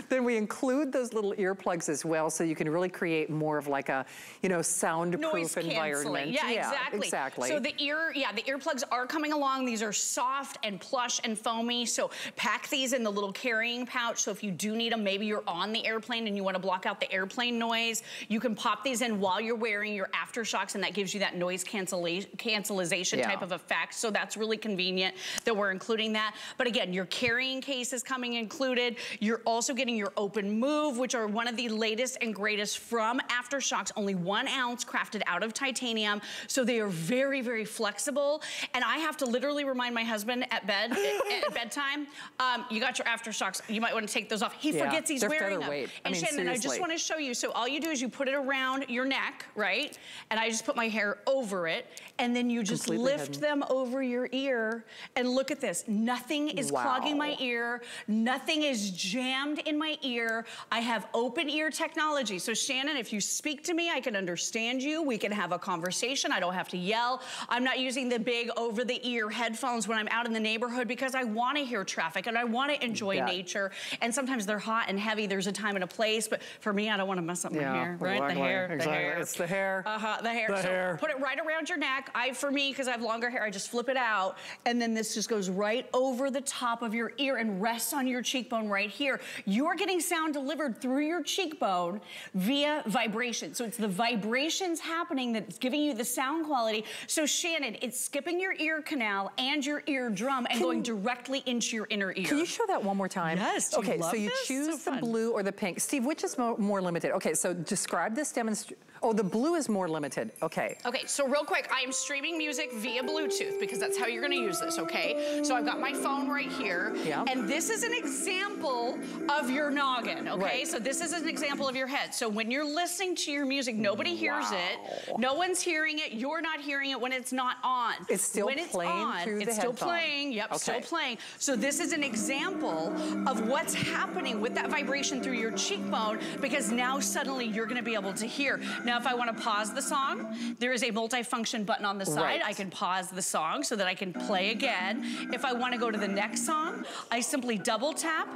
Then we include those little earplugs as well so you can really create more of like a, you know, soundproof Noise environment. canceling. Yeah, exactly. Exactly. So the ear, yeah, the earplugs are coming along. These are soft and plush and foamy. So pack these in the little carrying pouch. So if you do need them, maybe you're on the airplane and you want to block out the airplane noise, you can pop these in while you're wearing your AfterShokz and that gives you that noise cancella- cancellation Yeah. type of effect. So that's really convenient that we're including that. But again, your carrying case is coming included. You're also getting your OpenMove, which are one of the latest and greatest from AfterShokz. Only one ounce crafted out of titanium, so they are very, very flexible. And I have to literally remind my husband at bed, at bedtime, um, you got your AfterShokz. You might want to take those off. He Yeah, forgets he's wearing them. I And mean, Shannon, I just want to show you. So all you do is you put it around your neck, right? And I just put my hair over it. And then you just Completely lift hidden. them over your ear. And look at this. Nothing is clogging my ear. Nothing is jammed in my ear. I have open ear technology. So Shannon, if you speak to me, I can understand you. We can have a conversation. I don't have to yell. I'm not using the big over the ear headphones when I'm out in the neighborhood because I want to hear traffic and I want to enjoy Yeah. nature. And sometimes they're hot and heavy. There's a time and a place. But for me, I don't want to mess up my Yeah, hair, right? exactly, The hair, exactly. the hair. It's the hair. Uh-huh, the hair. The so hair. put it right around your neck. I, for me, because I have longer hair, I just flip it out. And then this just goes right over the top of your ear and rests on your cheekbone right here. You're getting sound delivered through your cheekbone via vibration. So it's the vibrations happening that's giving you the sound quality. So Shannon, it's skipping your ear canal and your eardrum and going directly into your inner ear. Can you show that one more time? Yes, Okay, so you this? choose So the blue or the pink. Steve, which is mo more limited? Okay, so describe this demonstration. Oh, the blue is more limited. Okay. Okay, so real quick, I am streaming music via Bluetooth because that's how you're gonna use this, okay? So I've got my phone right here. Yeah. And this is an example of your noggin, okay? Right. So this is an example of your head. So when you're listening to your music, nobody hears it. No one's hearing it. You're not hearing it when it's not on. It's still when it's playing on, through the It's still headphone. playing. Yep, still playing. So this is an example of what's happening with that vibration through your cheekbone because now suddenly you're gonna be able to hear. Now, if I wanna pause the song, there is a multifunction button on the side. Right. I can pause the song so that I can play again. If I wanna go to the next song, I simply double tap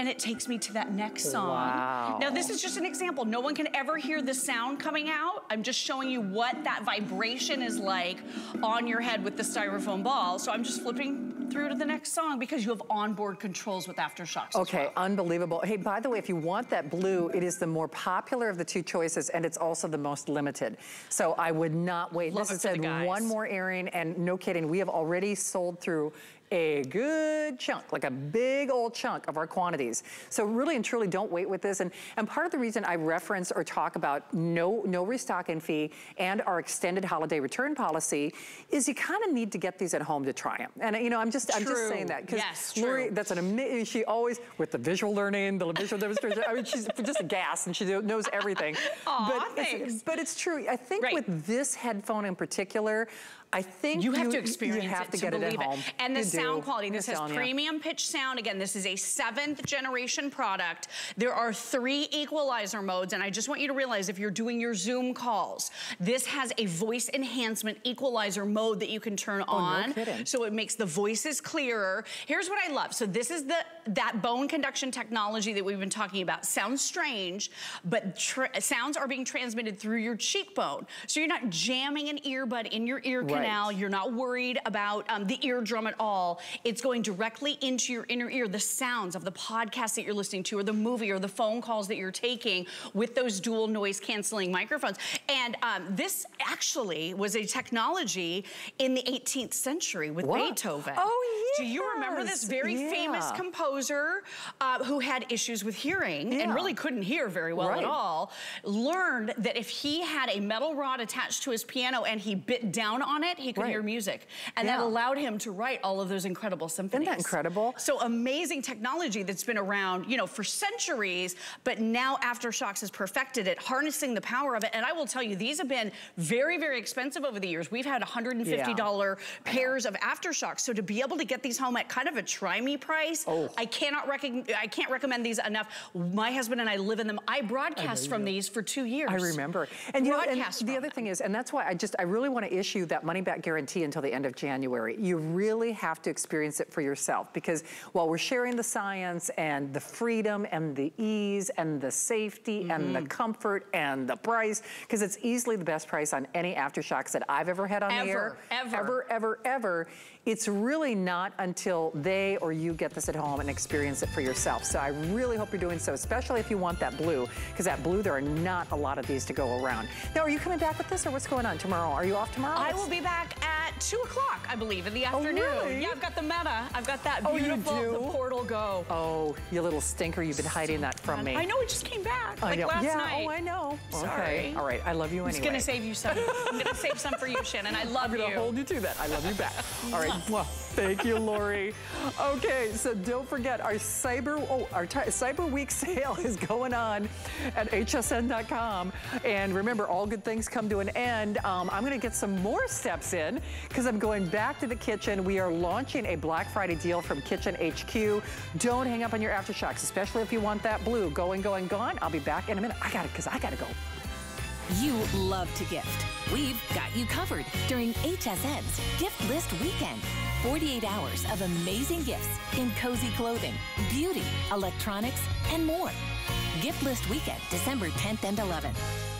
and it takes me to that next song. Wow. Now this is just an example. No one can ever hear the sound coming out. I'm just showing you what that vibration is like on your head with the styrofoam ball. So I'm just flipping through to the next song because you have onboard controls with AfterShokz. as Okay, well. unbelievable. Hey, by the way, if you want that blue, it is the more popular of the two choices, and it's also the most limited. So I would not wait. Love this it for has the said one more airing, and no kidding, we have already sold through a good chunk, like a big old chunk of our quantities. So really and truly don't wait with this. And, and part of the reason I reference or talk about no, no restocking fee and our extended holiday return policy is you kind of need to get these at home to try them. And you know, I'm just, I'm just saying that because Yes, Lori, true. that's an amazing, she always, with the visual learning, the visual demonstration, I mean, she's just a gas and she knows everything. Aw, but thanks. It's, but it's true. I think Right. with this headphone in particular, I think You have to experience you have it to get it believe at home. And the You sound do. quality, this has premium pitch sound. Again, this is a seventh generation product. There are three equalizer modes, and I just want you to realize if you're doing your Zoom calls, this has a voice enhancement equalizer mode that you can turn oh, on. Oh, kidding. So it makes the voices clearer. Here's what I love. So this is the that bone conduction technology that we've been talking about. Sounds strange, but sounds are being transmitted through your cheekbone. So you're not jamming an earbud in your ear Right. Canal. You're not worried about um, the eardrum at all. It's going directly into your inner ear. The sounds of the podcast that you're listening to or the movie or the phone calls that you're taking with those dual noise canceling microphones. And um, this actually was a technology in the 18th century with What? Beethoven. Oh, Do you remember this very famous composer uh, who had issues with hearing and really couldn't hear very well Right. at all, learned that if he had a metal rod attached to his piano and he bit down on it, he could Right. hear music. And that allowed him to write all of those incredible symphonies. Isn't That incredible? So amazing technology that's been around, you know, for centuries, but now AfterShokz has perfected it, harnessing the power of it. And I will tell you, these have been very, very expensive over the years. We've had $150 pairs of AfterShokz. So to be able to get these home at kind of a try me price, Oh. I cannot I can't recommend these enough. My husband and I live in them. I broadcast from these for two years. I remember. And, you know, and the other them. thing is, and that's why I just, I really want to issue that money back guarantee until the end of January. You really have to experience it for yourself because while we're sharing the science and the freedom and the ease and the safety and Mm-hmm. the comfort and the price, because it's easily the best price on any AfterShokz that I've ever had on the air. Ever, ever. Ever, ever, ever. It's really not until they or you get this at home and experience it for yourself. So I really hope you're doing so, especially if you want that blue, because that blue, there are not a lot of these to go around. Now, are you coming back with this or what's going on tomorrow? Are you off tomorrow? I will be back at two o'clock, I believe, in the afternoon. Oh, afternoon. really? Yeah, I've got the Meta. I've got that Oh, you beautiful do? the Portal Go. Oh, you little stinker, you've been hiding that from me. I know it just came back, I like know. last yeah, oh, night. oh, I know. Okay, Sorry. all right, I love you I'm anyway. just gonna save you some. I'm gonna save some for you, Shannon. I love I'm gonna you. hold you to that. I love you back. All right. Mwah. Thank you, Lori. Okay, so don't forget our Cyber oh our Cyber Week sale is going on at hsn.com. And remember, all good things come to an end. Um, I'm going to get some more steps in because I'm going back to the kitchen. We are launching a Black Friday deal from Kitchen HQ. Don't hang up on your AfterShokz, especially if you want that blue. Going, going, gone. I'll be back in a minute. I got it because I got to go. You love to gift. We've got you covered during HSN's Gift List Weekend. 48 hours of amazing gifts in cozy clothing, beauty, electronics, and more. Gift List Weekend, December 10th and 11th.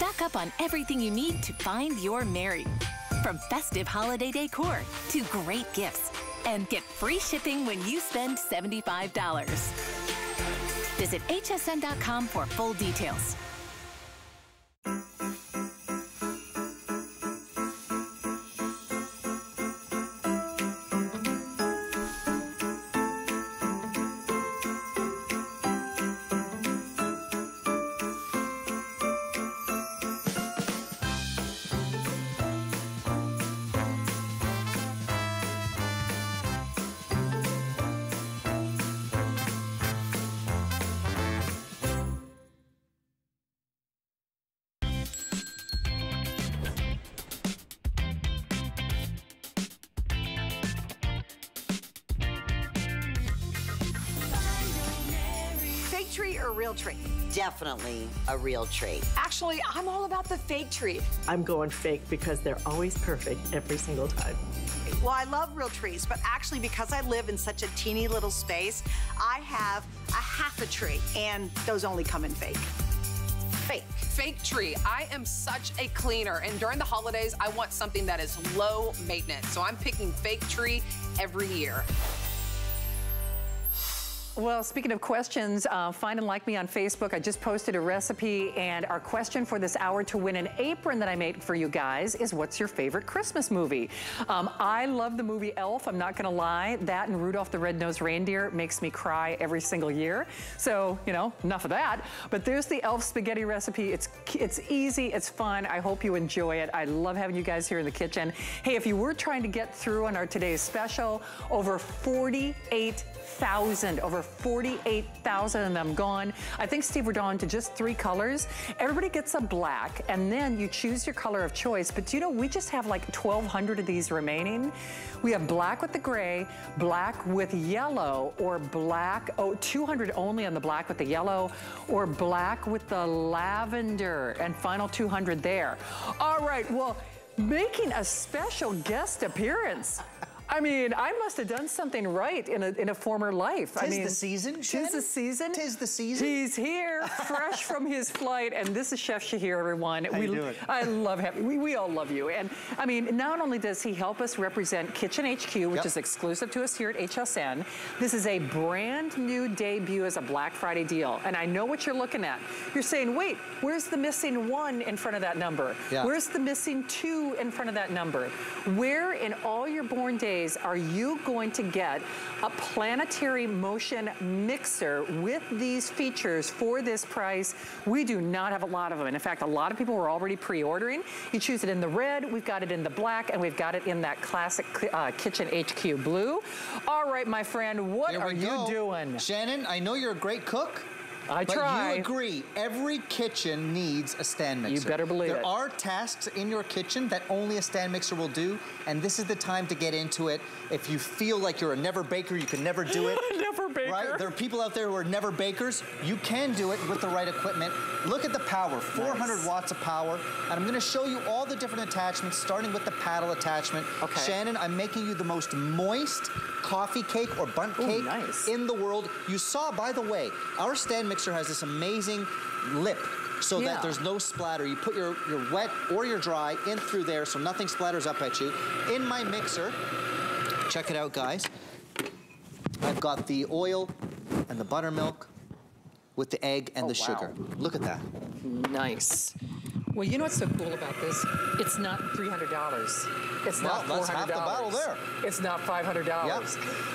Stock up on everything you need to find your Merry. From festive holiday decor to great gifts. And get free shipping when you spend $75. Visit hsn.com for full details. Tree or real tree? Definitely a real tree. Actually, I'm all about the fake tree. I'm going fake because they're always perfect every single time. Well, I love real trees, but actually, because I live in such a teeny little space, I have a half a tree, and those only come in fake. Fake. Fake tree. I am such a cleaner, and during the holidays, I want something that is low maintenance. So I'm picking fake tree every year. Well, speaking of questions, uh, find and like me on Facebook. I just posted a recipe, and our question for this hour to win an apron that I made for you guys is what's your favorite Christmas movie? Um, I love the movie Elf, I'm not gonna lie. That and Rudolph the Red-Nosed Reindeer makes me cry every single year. So, you know, enough of that. But there's the Elf spaghetti recipe. It's, it's easy, it's fun. I hope you enjoy it. I love having you guys here in the kitchen. Hey, if you were trying to get through on our today's special, over 48,000, over 48,000 of them gone. I think, Steve, we're down to just three colors. Everybody gets a black, and then you choose your color of choice. But you know, we just have like 1,200 of these remaining. We have black with the gray, black with yellow, or black, oh, 200 only on the black with the yellow, or black with the lavender, and final 200 there. All right, well, making a special guest appearance. I mean, I must have done something right in a, in a former life. I Tis mean, the season, Tis Shannon? the season. Tis the season. He's here, fresh from his flight, and this is Chef Shahir, everyone. How we, you doing? I love him. We, we all love you. And I mean, not only does he help us represent Kitchen HQ, which Yep. is exclusive to us here at HSN, this is a brand new debut as a Black Friday deal. And I know what you're looking at. You're saying, wait, where's the missing one in front of that number? Yeah. Where's the missing two in front of that number? Where in all your born days are you going to get a planetary motion mixer with these features for this price? We do not have a lot of them. In fact, a lot of people were already pre-ordering. You choose it in the red, we've got it in the black, and we've got it in that classic uh, Kitchen HQ blue. All right, my friend, what are we you doing? Shannon, I know you're a great cook. I but try. you agree, every kitchen needs a stand mixer. You better believe there it. are tasks in your kitchen that only a stand mixer will do, and this is the time to get into it. If you feel like you're a never baker, you can never do it. never baker. Right? There are people out there who are never bakers. You can do it with the right equipment. Look at the power, 400 Nice. watts of power. And I'm gonna show you all the different attachments, starting with the paddle attachment. Okay. Shannon, I'm making you the most moist coffee cake or bundt Ooh, cake nice. in the world. You saw, by the way, our stand mixer has this amazing lip so Yeah. that there's no splatter. You put your, your wet or your dry in through there so nothing splatters up at you. In my mixer, check it out, guys. I've got the oil and the buttermilk with the egg and Oh, the wow. sugar. Look at that. Nice. Well, you know what's so cool about this? It's not $300. It's Well, not $400. that's half the battle there. It's not $500. Yep.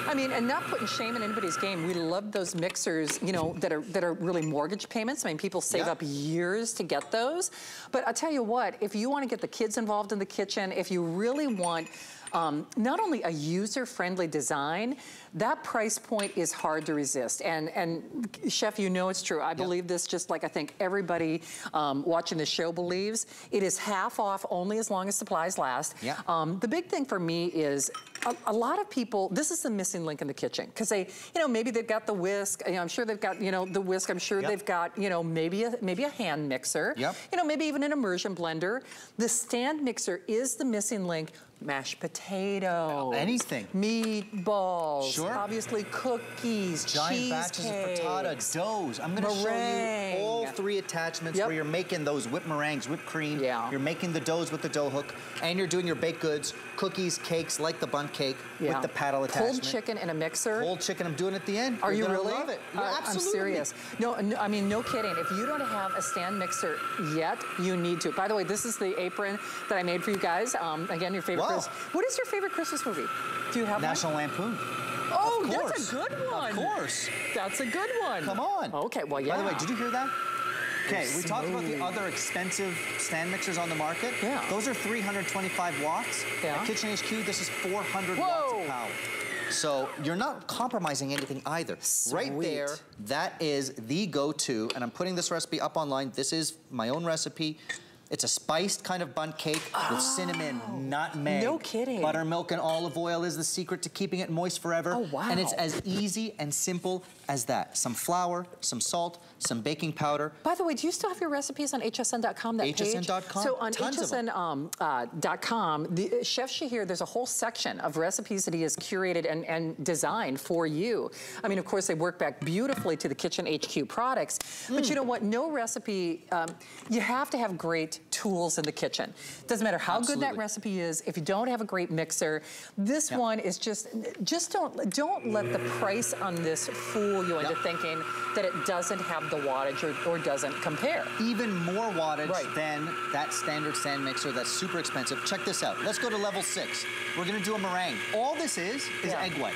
I mean, and not putting shame in anybody's game. We love those mixers, you know, that are that are really mortgage payments. I mean, people save Yeah. up years to get those. But I'll tell you what, if you want to get the kids involved in the kitchen, if you really want um, not only a user-friendly design, that price point is hard to resist. And, and Chef, you know it's true. I believe this just like I think everybody um, watching the show believes. It is half off only as long as supplies last. Yeah. Um, the big thing for me is a, a lot of people, this is the missing link in the kitchen because they, you know, maybe they've got the whisk. You know, I'm sure they've got, you know, the whisk. I'm sure Yep. they've got, you know, maybe a, maybe a hand mixer. Yep. You know, maybe even an immersion blender. The stand mixer is the missing link. Mashed potato. Anything. Meatballs. Sure. Obviously cookies, Giant batches of frittata, doughs. I'm gonna show you all three attachments Yep. where you're making those whipped meringues, whipped cream. Yeah. You're making the doughs with the dough hook, and you're doing your baked goods, cookies, cakes, like the bun cake Yeah. with the paddle attachment. Cold chicken in a mixer. Cold chicken, I'm doing at the end. Are You're you really? love it. Yeah, Uh, absolutely. I'm serious. No, no, I mean, no kidding. If you don't have a stand mixer yet, you need to. By the way, this is the apron that I made for you guys. Um, again, your favorite Wow. Christmas. What is your favorite Christmas movie? Do you have National Lampoon. Oh, that's a good one. Of course. That's a good one. Come on. Okay, well, yeah. By the way, did you hear that? Okay, we talked about the other expensive stand mixers on the market. Yeah. Those are 325 watts. Yeah. At Kitchen HQ, this is 400 watts Whoa. of power. So you're not compromising anything either. Sweet. Right there, that is the go-to, and I'm putting this recipe up online. This is my own recipe. It's a spiced kind of bundt cake with cinnamon, oh, nutmeg. Oh. No kidding. Buttermilk and olive oil is the secret to keeping it moist forever. Oh, wow. And it's as easy and simple as that. Some flour, some salt, some baking powder. By the way, do you still have your recipes on hsn.com? That? HSN.com, So on tons of 'em. hsn.com, um, uh, com, the Chef Shahir, there's a whole section of recipes that he has curated and, and designed for you. I mean, of course, they work back beautifully to the Kitchen HQ products. But Hmm. you know what? No recipe, um, you have to have great tools in the kitchen. Doesn't matter how good that recipe is. If you don't have a great mixer, this Yeah. one is just, just don't, don't let the price on this fool you into Yeah. thinking that it doesn't have the wattage or, or doesn't compare. even more wattage Right. than that standard stand mixer that's super expensive. Check this out. Let's go to level six. We're gonna do a meringue. All this is is Yeah. egg white.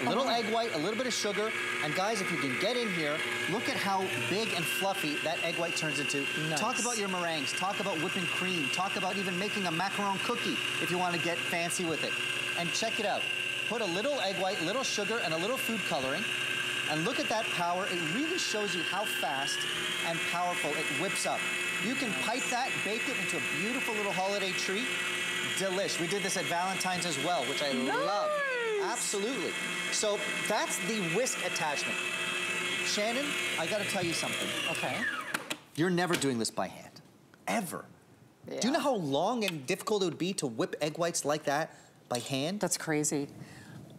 A little Uh-huh. egg white, a little bit of sugar, and guys, if you can get in here, look at how big and fluffy that egg white turns into. Nice. Talk about your meringues, talk about whipping cream, talk about even making a macaron cookie if you wanna get fancy with it. And check it out. Put a little egg white, little sugar, and a little food coloring, and look at that power. It really shows you how fast and powerful it whips up. You can pipe that, bake it into a beautiful little holiday treat. Delish. We did this at Valentine's as well, which I love. Absolutely. So that's the whisk attachment. Shannon, I gotta tell you something. Okay. You're never doing this by hand. Ever. Yeah. Do you know how long and difficult it would be to whip egg whites like that by hand? That's crazy.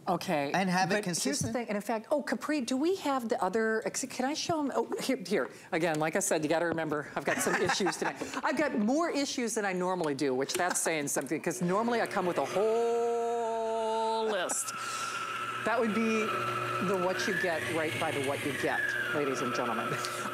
Okay. And have it but Here's the consistent? thing, and in fact, oh, Capri, do we have the other, can I show them? Oh, here, here. Again, like I said, you gotta remember, I've got some issues tonight. I've got more issues than I normally do, which that's saying something, because normally I come with a whole list. That would be the what you get right by the what you get, ladies and gentlemen.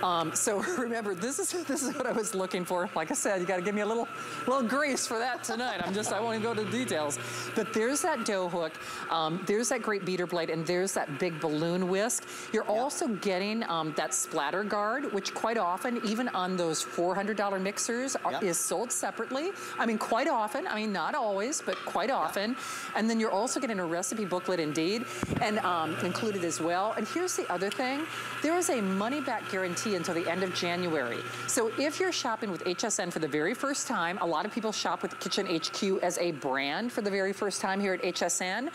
Um, so remember, this is this is what I was looking for. Like I said, you got to give me a little little grace for that tonight. I'm just I won't even go to the details. But there's that dough hook, um, there's that great beater blade, and there's that big balloon whisk. You're also getting um, that splatter guard, which quite often, even on those $400 mixers, are, Yep. is sold separately. I mean, quite often. I mean, not always, but quite often. And then you're also getting a recipe booklet, indeed, and um, included as well. And here's the other thing: there is a money back guarantee until the end of January. So if you're shopping with HSN for the very first time, a lot of people shop with Kitchen HQ as a brand for the very first time here at HSN.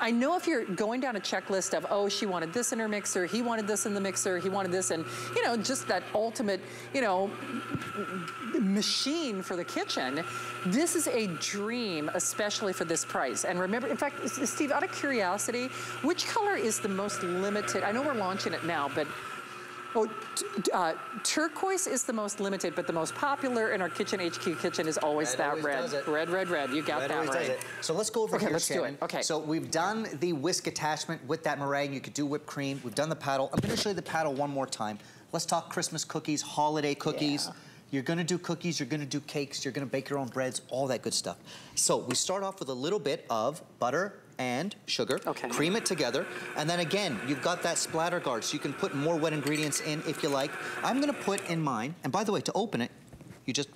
I know if you're going down a checklist of, oh, she wanted this in her mixer, he wanted this in the mixer, he wanted this, and, you know, just that ultimate, you know, machine for the kitchen, this is a dream, especially for this price. And remember, in fact, Steve, out of curiosity, which color is the most limited? I know we're launching it now, but Oh, uh, turquoise is the most limited, but the most popular in our Kitchen HQ kitchen is always Red that always red. Red, red, red. You got Red that right. So let's go over Okay, here, let's do Shannon. it. Okay. So we've done the whisk attachment with that meringue. You could do whipped cream. We've done the paddle. I'm gonna show you the paddle one more time. Let's talk Christmas cookies, holiday cookies. Yeah. You're gonna do cookies, you're gonna do cakes, you're gonna bake your own breads, all that good stuff. So we start off with a little bit of butter and sugar. Okay. Cream it together. And then again, you've got that splatter guard, so you can put more wet ingredients in if you like. I'm gonna put in mine, and by the way, to open it, you just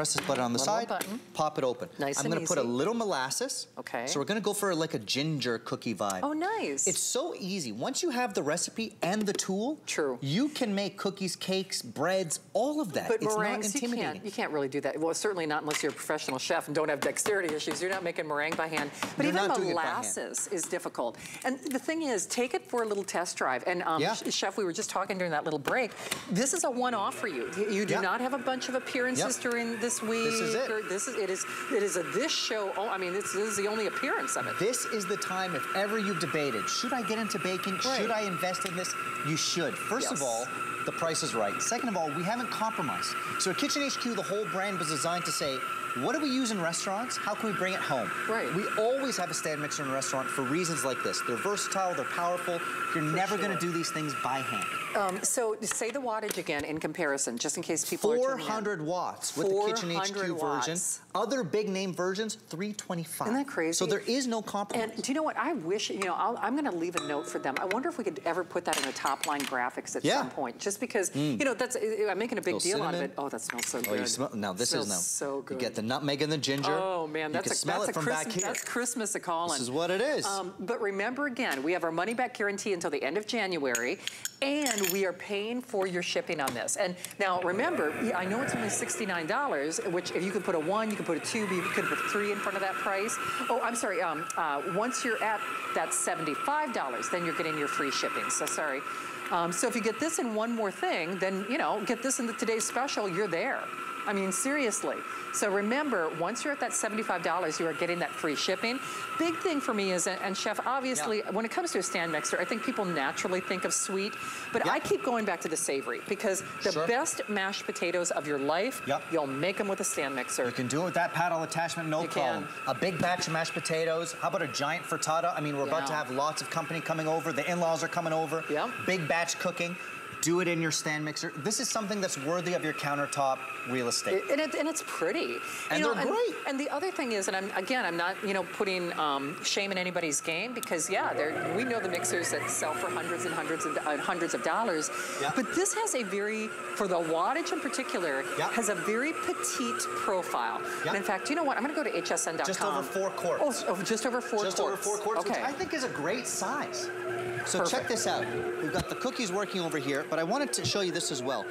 press this button on the Little side, pop it open. Nice I'm gonna put a little molasses. Okay. So we're gonna go for like a ginger cookie vibe. Oh, nice. It's so easy. Once you have the recipe and the tool, True. you can make cookies, cakes, breads, all of that. But it's not meringues, you can't, you can't really do that. Well, certainly not unless you're a professional chef and don't have dexterity issues. You're not making meringue by hand. But You're even not doing it by hand. molasses is difficult. And the thing is, take it for a little test drive. And um, Yeah. Chef, we were just talking during that little break. This is a one-off for you. You- You do Yeah. not have a bunch of appearances Yep. during this week. is it. This is it is it is a this show. Oh, I mean, this, this is the only appearance of it. This is the time if ever you've debated, should I get into baking? Right. Should I invest in this? You should. First of all, the price is right. Second of all, we haven't compromised. So at Kitchen HQ, the whole brand was designed to say, what do we use in restaurants? How can we bring it home? Right. We always have a stand mixer in a restaurant for reasons like this. They're versatile, they're powerful. You're never sure. gonna do these things by hand. Um, so say the wattage again in comparison, just in case people are 400 watts with the Kitchen 400 HQ version. watts. Other big name versions, 325. Isn't that crazy? So there is no compromise. And do you know what? I wish, you know, I'll, I'm going to leave a note for them. I wonder if we could ever put that in the top line graphics at Yeah. some point, just because, you know, that's, I'm making a big deal out of it. Oh, that smells so Oh, good. you smell, now this Smells is now. so good. You get the nutmeg and the ginger. Oh man, you that's can a smell that's it from Christmas, back here. That's Christmas a calling. This is what it is. Um, but remember again, we have our money back guarantee until the end of January, and we are paying for your shipping on this. And now remember, I know it's only $69, which if you could put a one, you could put a two, you could put a three in front of that price. Oh, I'm sorry. Um, uh, once you're at that $75, then you're getting your free shipping. So sorry. Um, so if you get this in one more thing, then you know, get this in the today's special. You're there. I mean, seriously. So remember, once you're at that $75, you are getting that free shipping. Big thing for me is, and Chef, obviously, when it comes to a stand mixer, I think people naturally think of sweet, but Yeah. I keep going back to the savory because the Sure. best mashed potatoes of your life, Yep. you'll make them with a stand mixer. You can do it with that paddle attachment, no You problem. A big batch of mashed potatoes. How about a giant frittata? I mean, we're about to have lots of company coming over. The in-laws are coming over. Yep. Big batch cooking. Do it in your stand mixer. This is something that's worthy of your countertop real estate. And, it, and it's pretty. And You know, they're great. And, the other thing is, and I'm again, I'm not you know putting um, shame in anybody's game because yeah, we know the mixers that sell for hundreds and hundreds and uh, hundreds of dollars. Yeah. But this has a very, for the wattage in particular, Yeah. has a very petite profile. Yeah. And in fact, you know what? I'm going to go to hsn.com. Just over four quarts. Oh, oh, just over four Just quarts. over four quarts, Okay. which I think is a great size. So check this out. We've got the cookies working over here, but I wanted to show you this as well.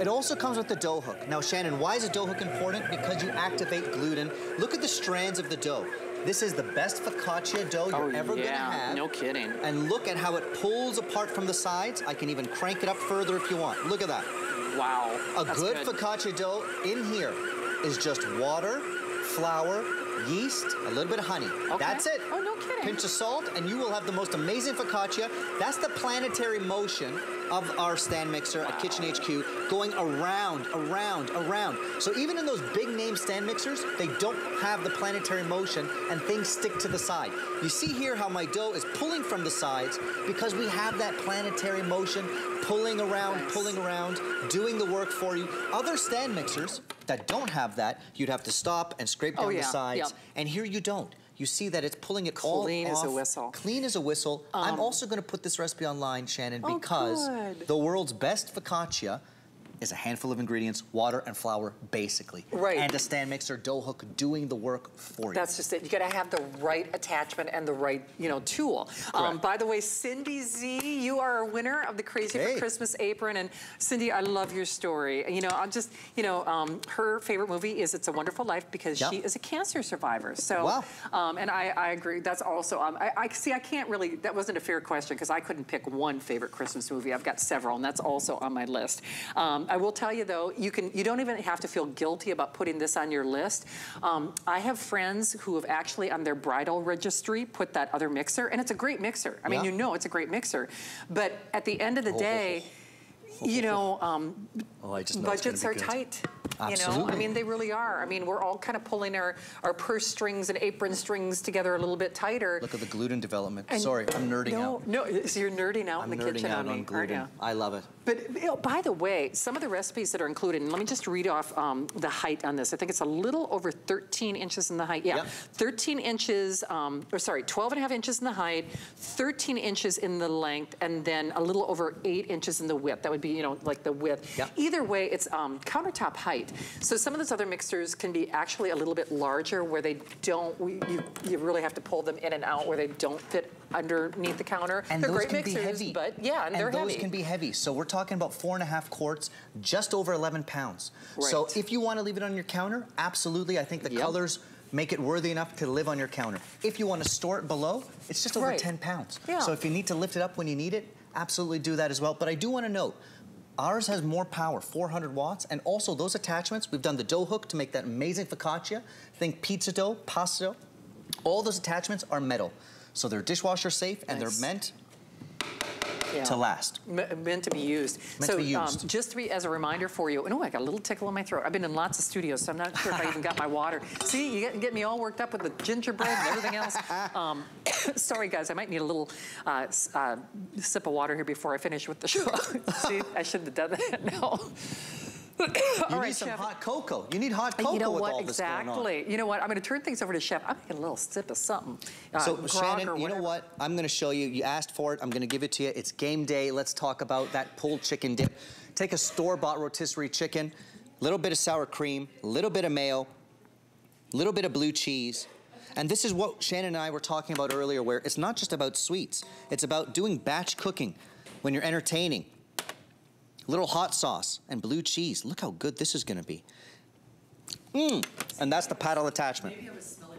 It also comes with the dough hook. Now, Shannon, why is a dough hook important? Because you activate gluten. Look at the strands of the dough. This is the best focaccia dough you're Oh, ever yeah, gonna have. no kidding. And look at how it pulls apart from the sides. I can even crank it up further if you want. Look at that. Wow. A That's good, focaccia dough in here is just water, flour, yeast, a little bit of honey. That's it. Oh, no kidding. Pinch of salt, and you will have the most amazing focaccia. That's the planetary motion of our stand mixer at Kitchen HQ, going around, around, around. So even in those big name stand mixers, they don't have the planetary motion, and things stick to the side. You see here how my dough is pulling from the sides because we have that planetary motion, pulling around, pulling around, doing the work for you. Other stand mixers that don't have that, you'd have to stop and scrape oh, down Oh, the sides. yep. And here you don't. You see that it's pulling it Clean all as a off. whistle. Clean as a whistle. I'm um, also going to put this recipe online, Shannon, Oh, because good. the world's best focaccia is a handful of ingredients, water and flour, basically. Right. And a stand mixer, dough hook, doing the work for you. That's just it. You gotta have the right attachment and the right, you know, tool. Um, by the way, Cindy Z, you are a winner of the Crazy Hey. for Christmas apron. And Cindy, I love your story. You know, I'm just, you know, um, her favorite movie is It's a Wonderful Life because Yep. she is a cancer survivor. So, Wow. um, and I, I agree. That's also, um, I, I see. I can't really. That wasn't a fair question because I couldn't pick one favorite Christmas movie. I've got several, and that's also on my list. Um, I will tell you though, you can. You don't even have to feel guilty about putting this on your list. Um, I have friends who have actually on their bridal registry put that other mixer, and it's a great mixer. I mean, you know, it's a great mixer. But at the end of the day. You know, um, Oh, I just know it's budgets are good. tight. You know, I mean, they really are. I mean, we're all kind of pulling our, our purse strings and apron strings together a little bit tighter. Look at the gluten development. And- Sorry, I'm nerding no, out. No, so you're nerding out I'm in the nerding kitchen out on on me, gluten. I love it. But you know, by the way, some of the recipes that are included, and let me just read off um, the height on this. I think it's a little over 13 inches in the height. Yeah, Yep. 13 inches, um, or sorry, 12 and a half inches in the height, 13 inches in the length, and then a little over eight inches in the width. That would be, you know, like the width. Yep. Either way, it's um, countertop height. So some of those other mixers can be actually a little bit larger where they don't, we, you, you really have to pull them in and out where they don't fit underneath the counter. And they're those great can mixers, be heavy. but yeah, and, they're those heavy. can be heavy. So we're talking about four and a half quarts, just over 11 pounds. So if you want to leave it on your counter, absolutely. I think the Yep. colors make it worthy enough to live on your counter. If you want to store it below, it's just over Right. 10 pounds. Yeah. So if you need to lift it up when you need it, absolutely do that as well. But I do want to note, Ours has more power, 400 watts, and also those attachments, we've done the dough hook to make that amazing focaccia. Think pizza dough, pasta dough. All those attachments are metal. So they're dishwasher safe and Nice. they're meant Yeah. to last. Me- meant to be used. Meant so to be used. Um, just to be, as a reminder for you, and oh, I got a little tickle in my throat. I've been in lots of studios, so I'm not sure if I even got my water. See, you get, get me all worked up with the gingerbread and everything else. Um, sorry, guys, I might need a little uh, uh, sip of water here before I finish with the show. See, I shouldn't have done that. No. You All need right, some Chef. hot cocoa. You need hot cocoa you know with what? all this going on. exactly. You know what? I'm going to turn things over to Chef. I'm making a little sip of something. Uh, So Shannon, you know what? I'm going to show you. You asked for it. I'm going to give it to you. It's game day. Let's talk about that pulled chicken dip. Take a store-bought rotisserie chicken, little bit of sour cream, little bit of mayo, a little bit of blue cheese. And this is what Shannon and I were talking about earlier, where it's not just about sweets. It's about doing batch cooking when you're entertaining. Little hot sauce and blue cheese. Look how good this is going to be. Mmm. And that's the paddle attachment. Maybe I was smelling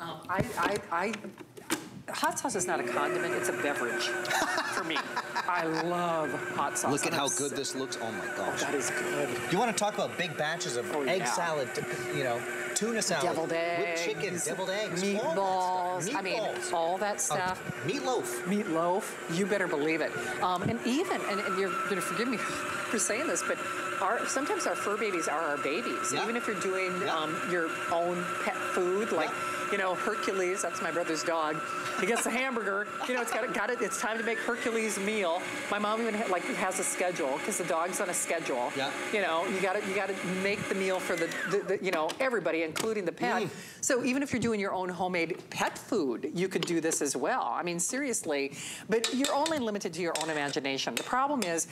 um, I, I, I, hot sauce is not a condiment, it's a beverage for me. I love hot sauce. Look at I'm how good this looks. Oh my gosh. That is good. You want to talk about big batches of Oh, egg yeah. salad, you know, tuna salad, Deviled eggs, whipped chicken, deviled eggs, meatballs. all. I mean, all that Uh, stuff. meatloaf. Meatloaf, you better believe it. Um, and even, and, and you're going to forgive me for saying this, but our, sometimes our fur babies are our babies. Yeah. Even if you're doing Yeah. um, your own pet food, like, Yeah. You know, Hercules, that's my brother's dog. He gets a hamburger, you know, it's got, got it, it's time to make Hercules meal. My mom even ha- like has a schedule because the dog's on a schedule. Yeah. You know, you got to you got to make the meal for the, the, the you know everybody, including the pet. Mm. So even if you're doing your own homemade pet food, you could do this as well. I mean, seriously, but you're only limited to your own imagination. The problem is.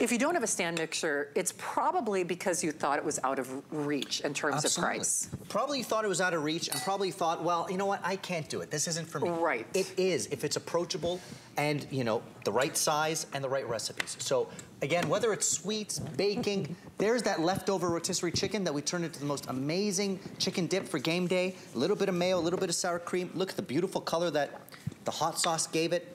If you don't have a stand mixer, it's probably because you thought it was out of reach in terms Absolutely. of price. Probably thought it was out of reach and probably thought, well, you know what, I can't do it. This isn't for me. Right. It is if it's approachable and, you know, the right size and the right recipes. So again, whether it's sweets, baking, there's that leftover rotisserie chicken that we turned into the most amazing chicken dip for game day. A little bit of mayo, a little bit of sour cream. Look at the beautiful color that the hot sauce gave it.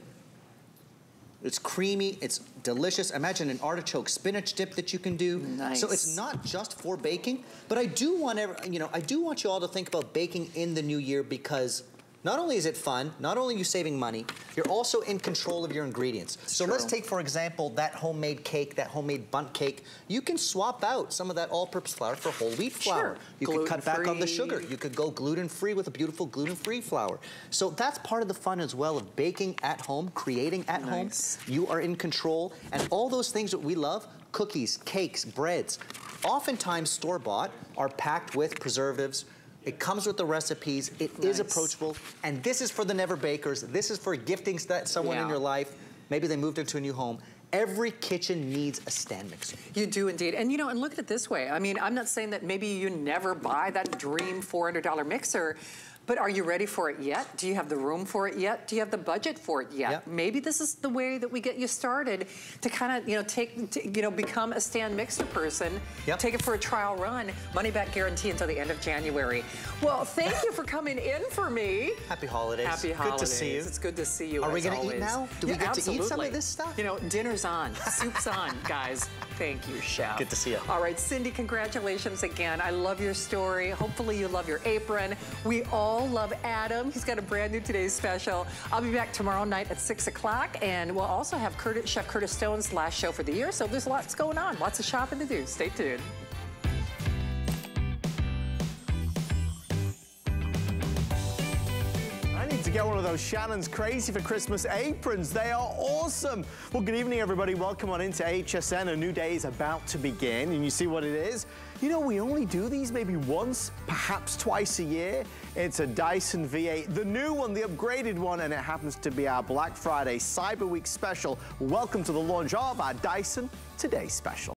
It's creamy, it's delicious. Imagine an artichoke spinach dip that you can do. So it's not just for baking, but I do want ever, you know, I do want you all to think about baking in the new year because not only is it fun, not only are you saving money, you're also in control of your ingredients. so let's take, for example, that homemade cake, that homemade bundt cake. You can swap out some of that all-purpose flour for whole wheat flour. Sure. You can cut back on the sugar. You could go gluten-free with a beautiful gluten-free flour. So that's part of the fun as well of baking at home, creating at Nice. home. You are in control. And all those things that we love, cookies, cakes, breads, oftentimes store-bought are packed with preservatives. It comes with the recipes. It is Nice. approachable. And this is for the never bakers. This is for gifting that someone in your life. Maybe they moved into a new home. Every kitchen needs a stand mixer. You do indeed. And you know, and look at it this way. I mean, I'm not saying that maybe you never buy that dream $400 mixer, but are you ready for it yet? Do you have the room for it yet? Do you have the budget for it yet? Yep. Maybe this is the way that we get you started to kind of, you know, take, to, you know, become a stand mixer person. Yep. Take it for a trial run. Money back guarantee until the end of January. Well, thank you for coming in for me. Happy holidays. Happy holidays. Good to see you. It's good to see you. Are we going gonna eat now? Do we get to eat some of this stuff? You know, dinner's on, soup's on, guys. Thank you, chef. Good to see you. All right, Cindy, congratulations again. I love your story. Hopefully you love your apron. We all love Adam. He's got a brand new Today's Special. I'll be back tomorrow night at 6 o'clock, and we'll also have Curtis, Chef Curtis Stone's last show for the year, so there's lots going on, lots of shopping to do. Stay tuned. To get one of those Shannon's Crazy for Christmas aprons. They are awesome. Well, good evening, everybody. Welcome on into HSN. A new day is about to begin, and you see what it is? You know, we only do these maybe once, perhaps twice a year. It's a Dyson V8, the new one, the upgraded one, and it happens to be our Black Friday Cyber Week special. Welcome to the launch of our Dyson Today special.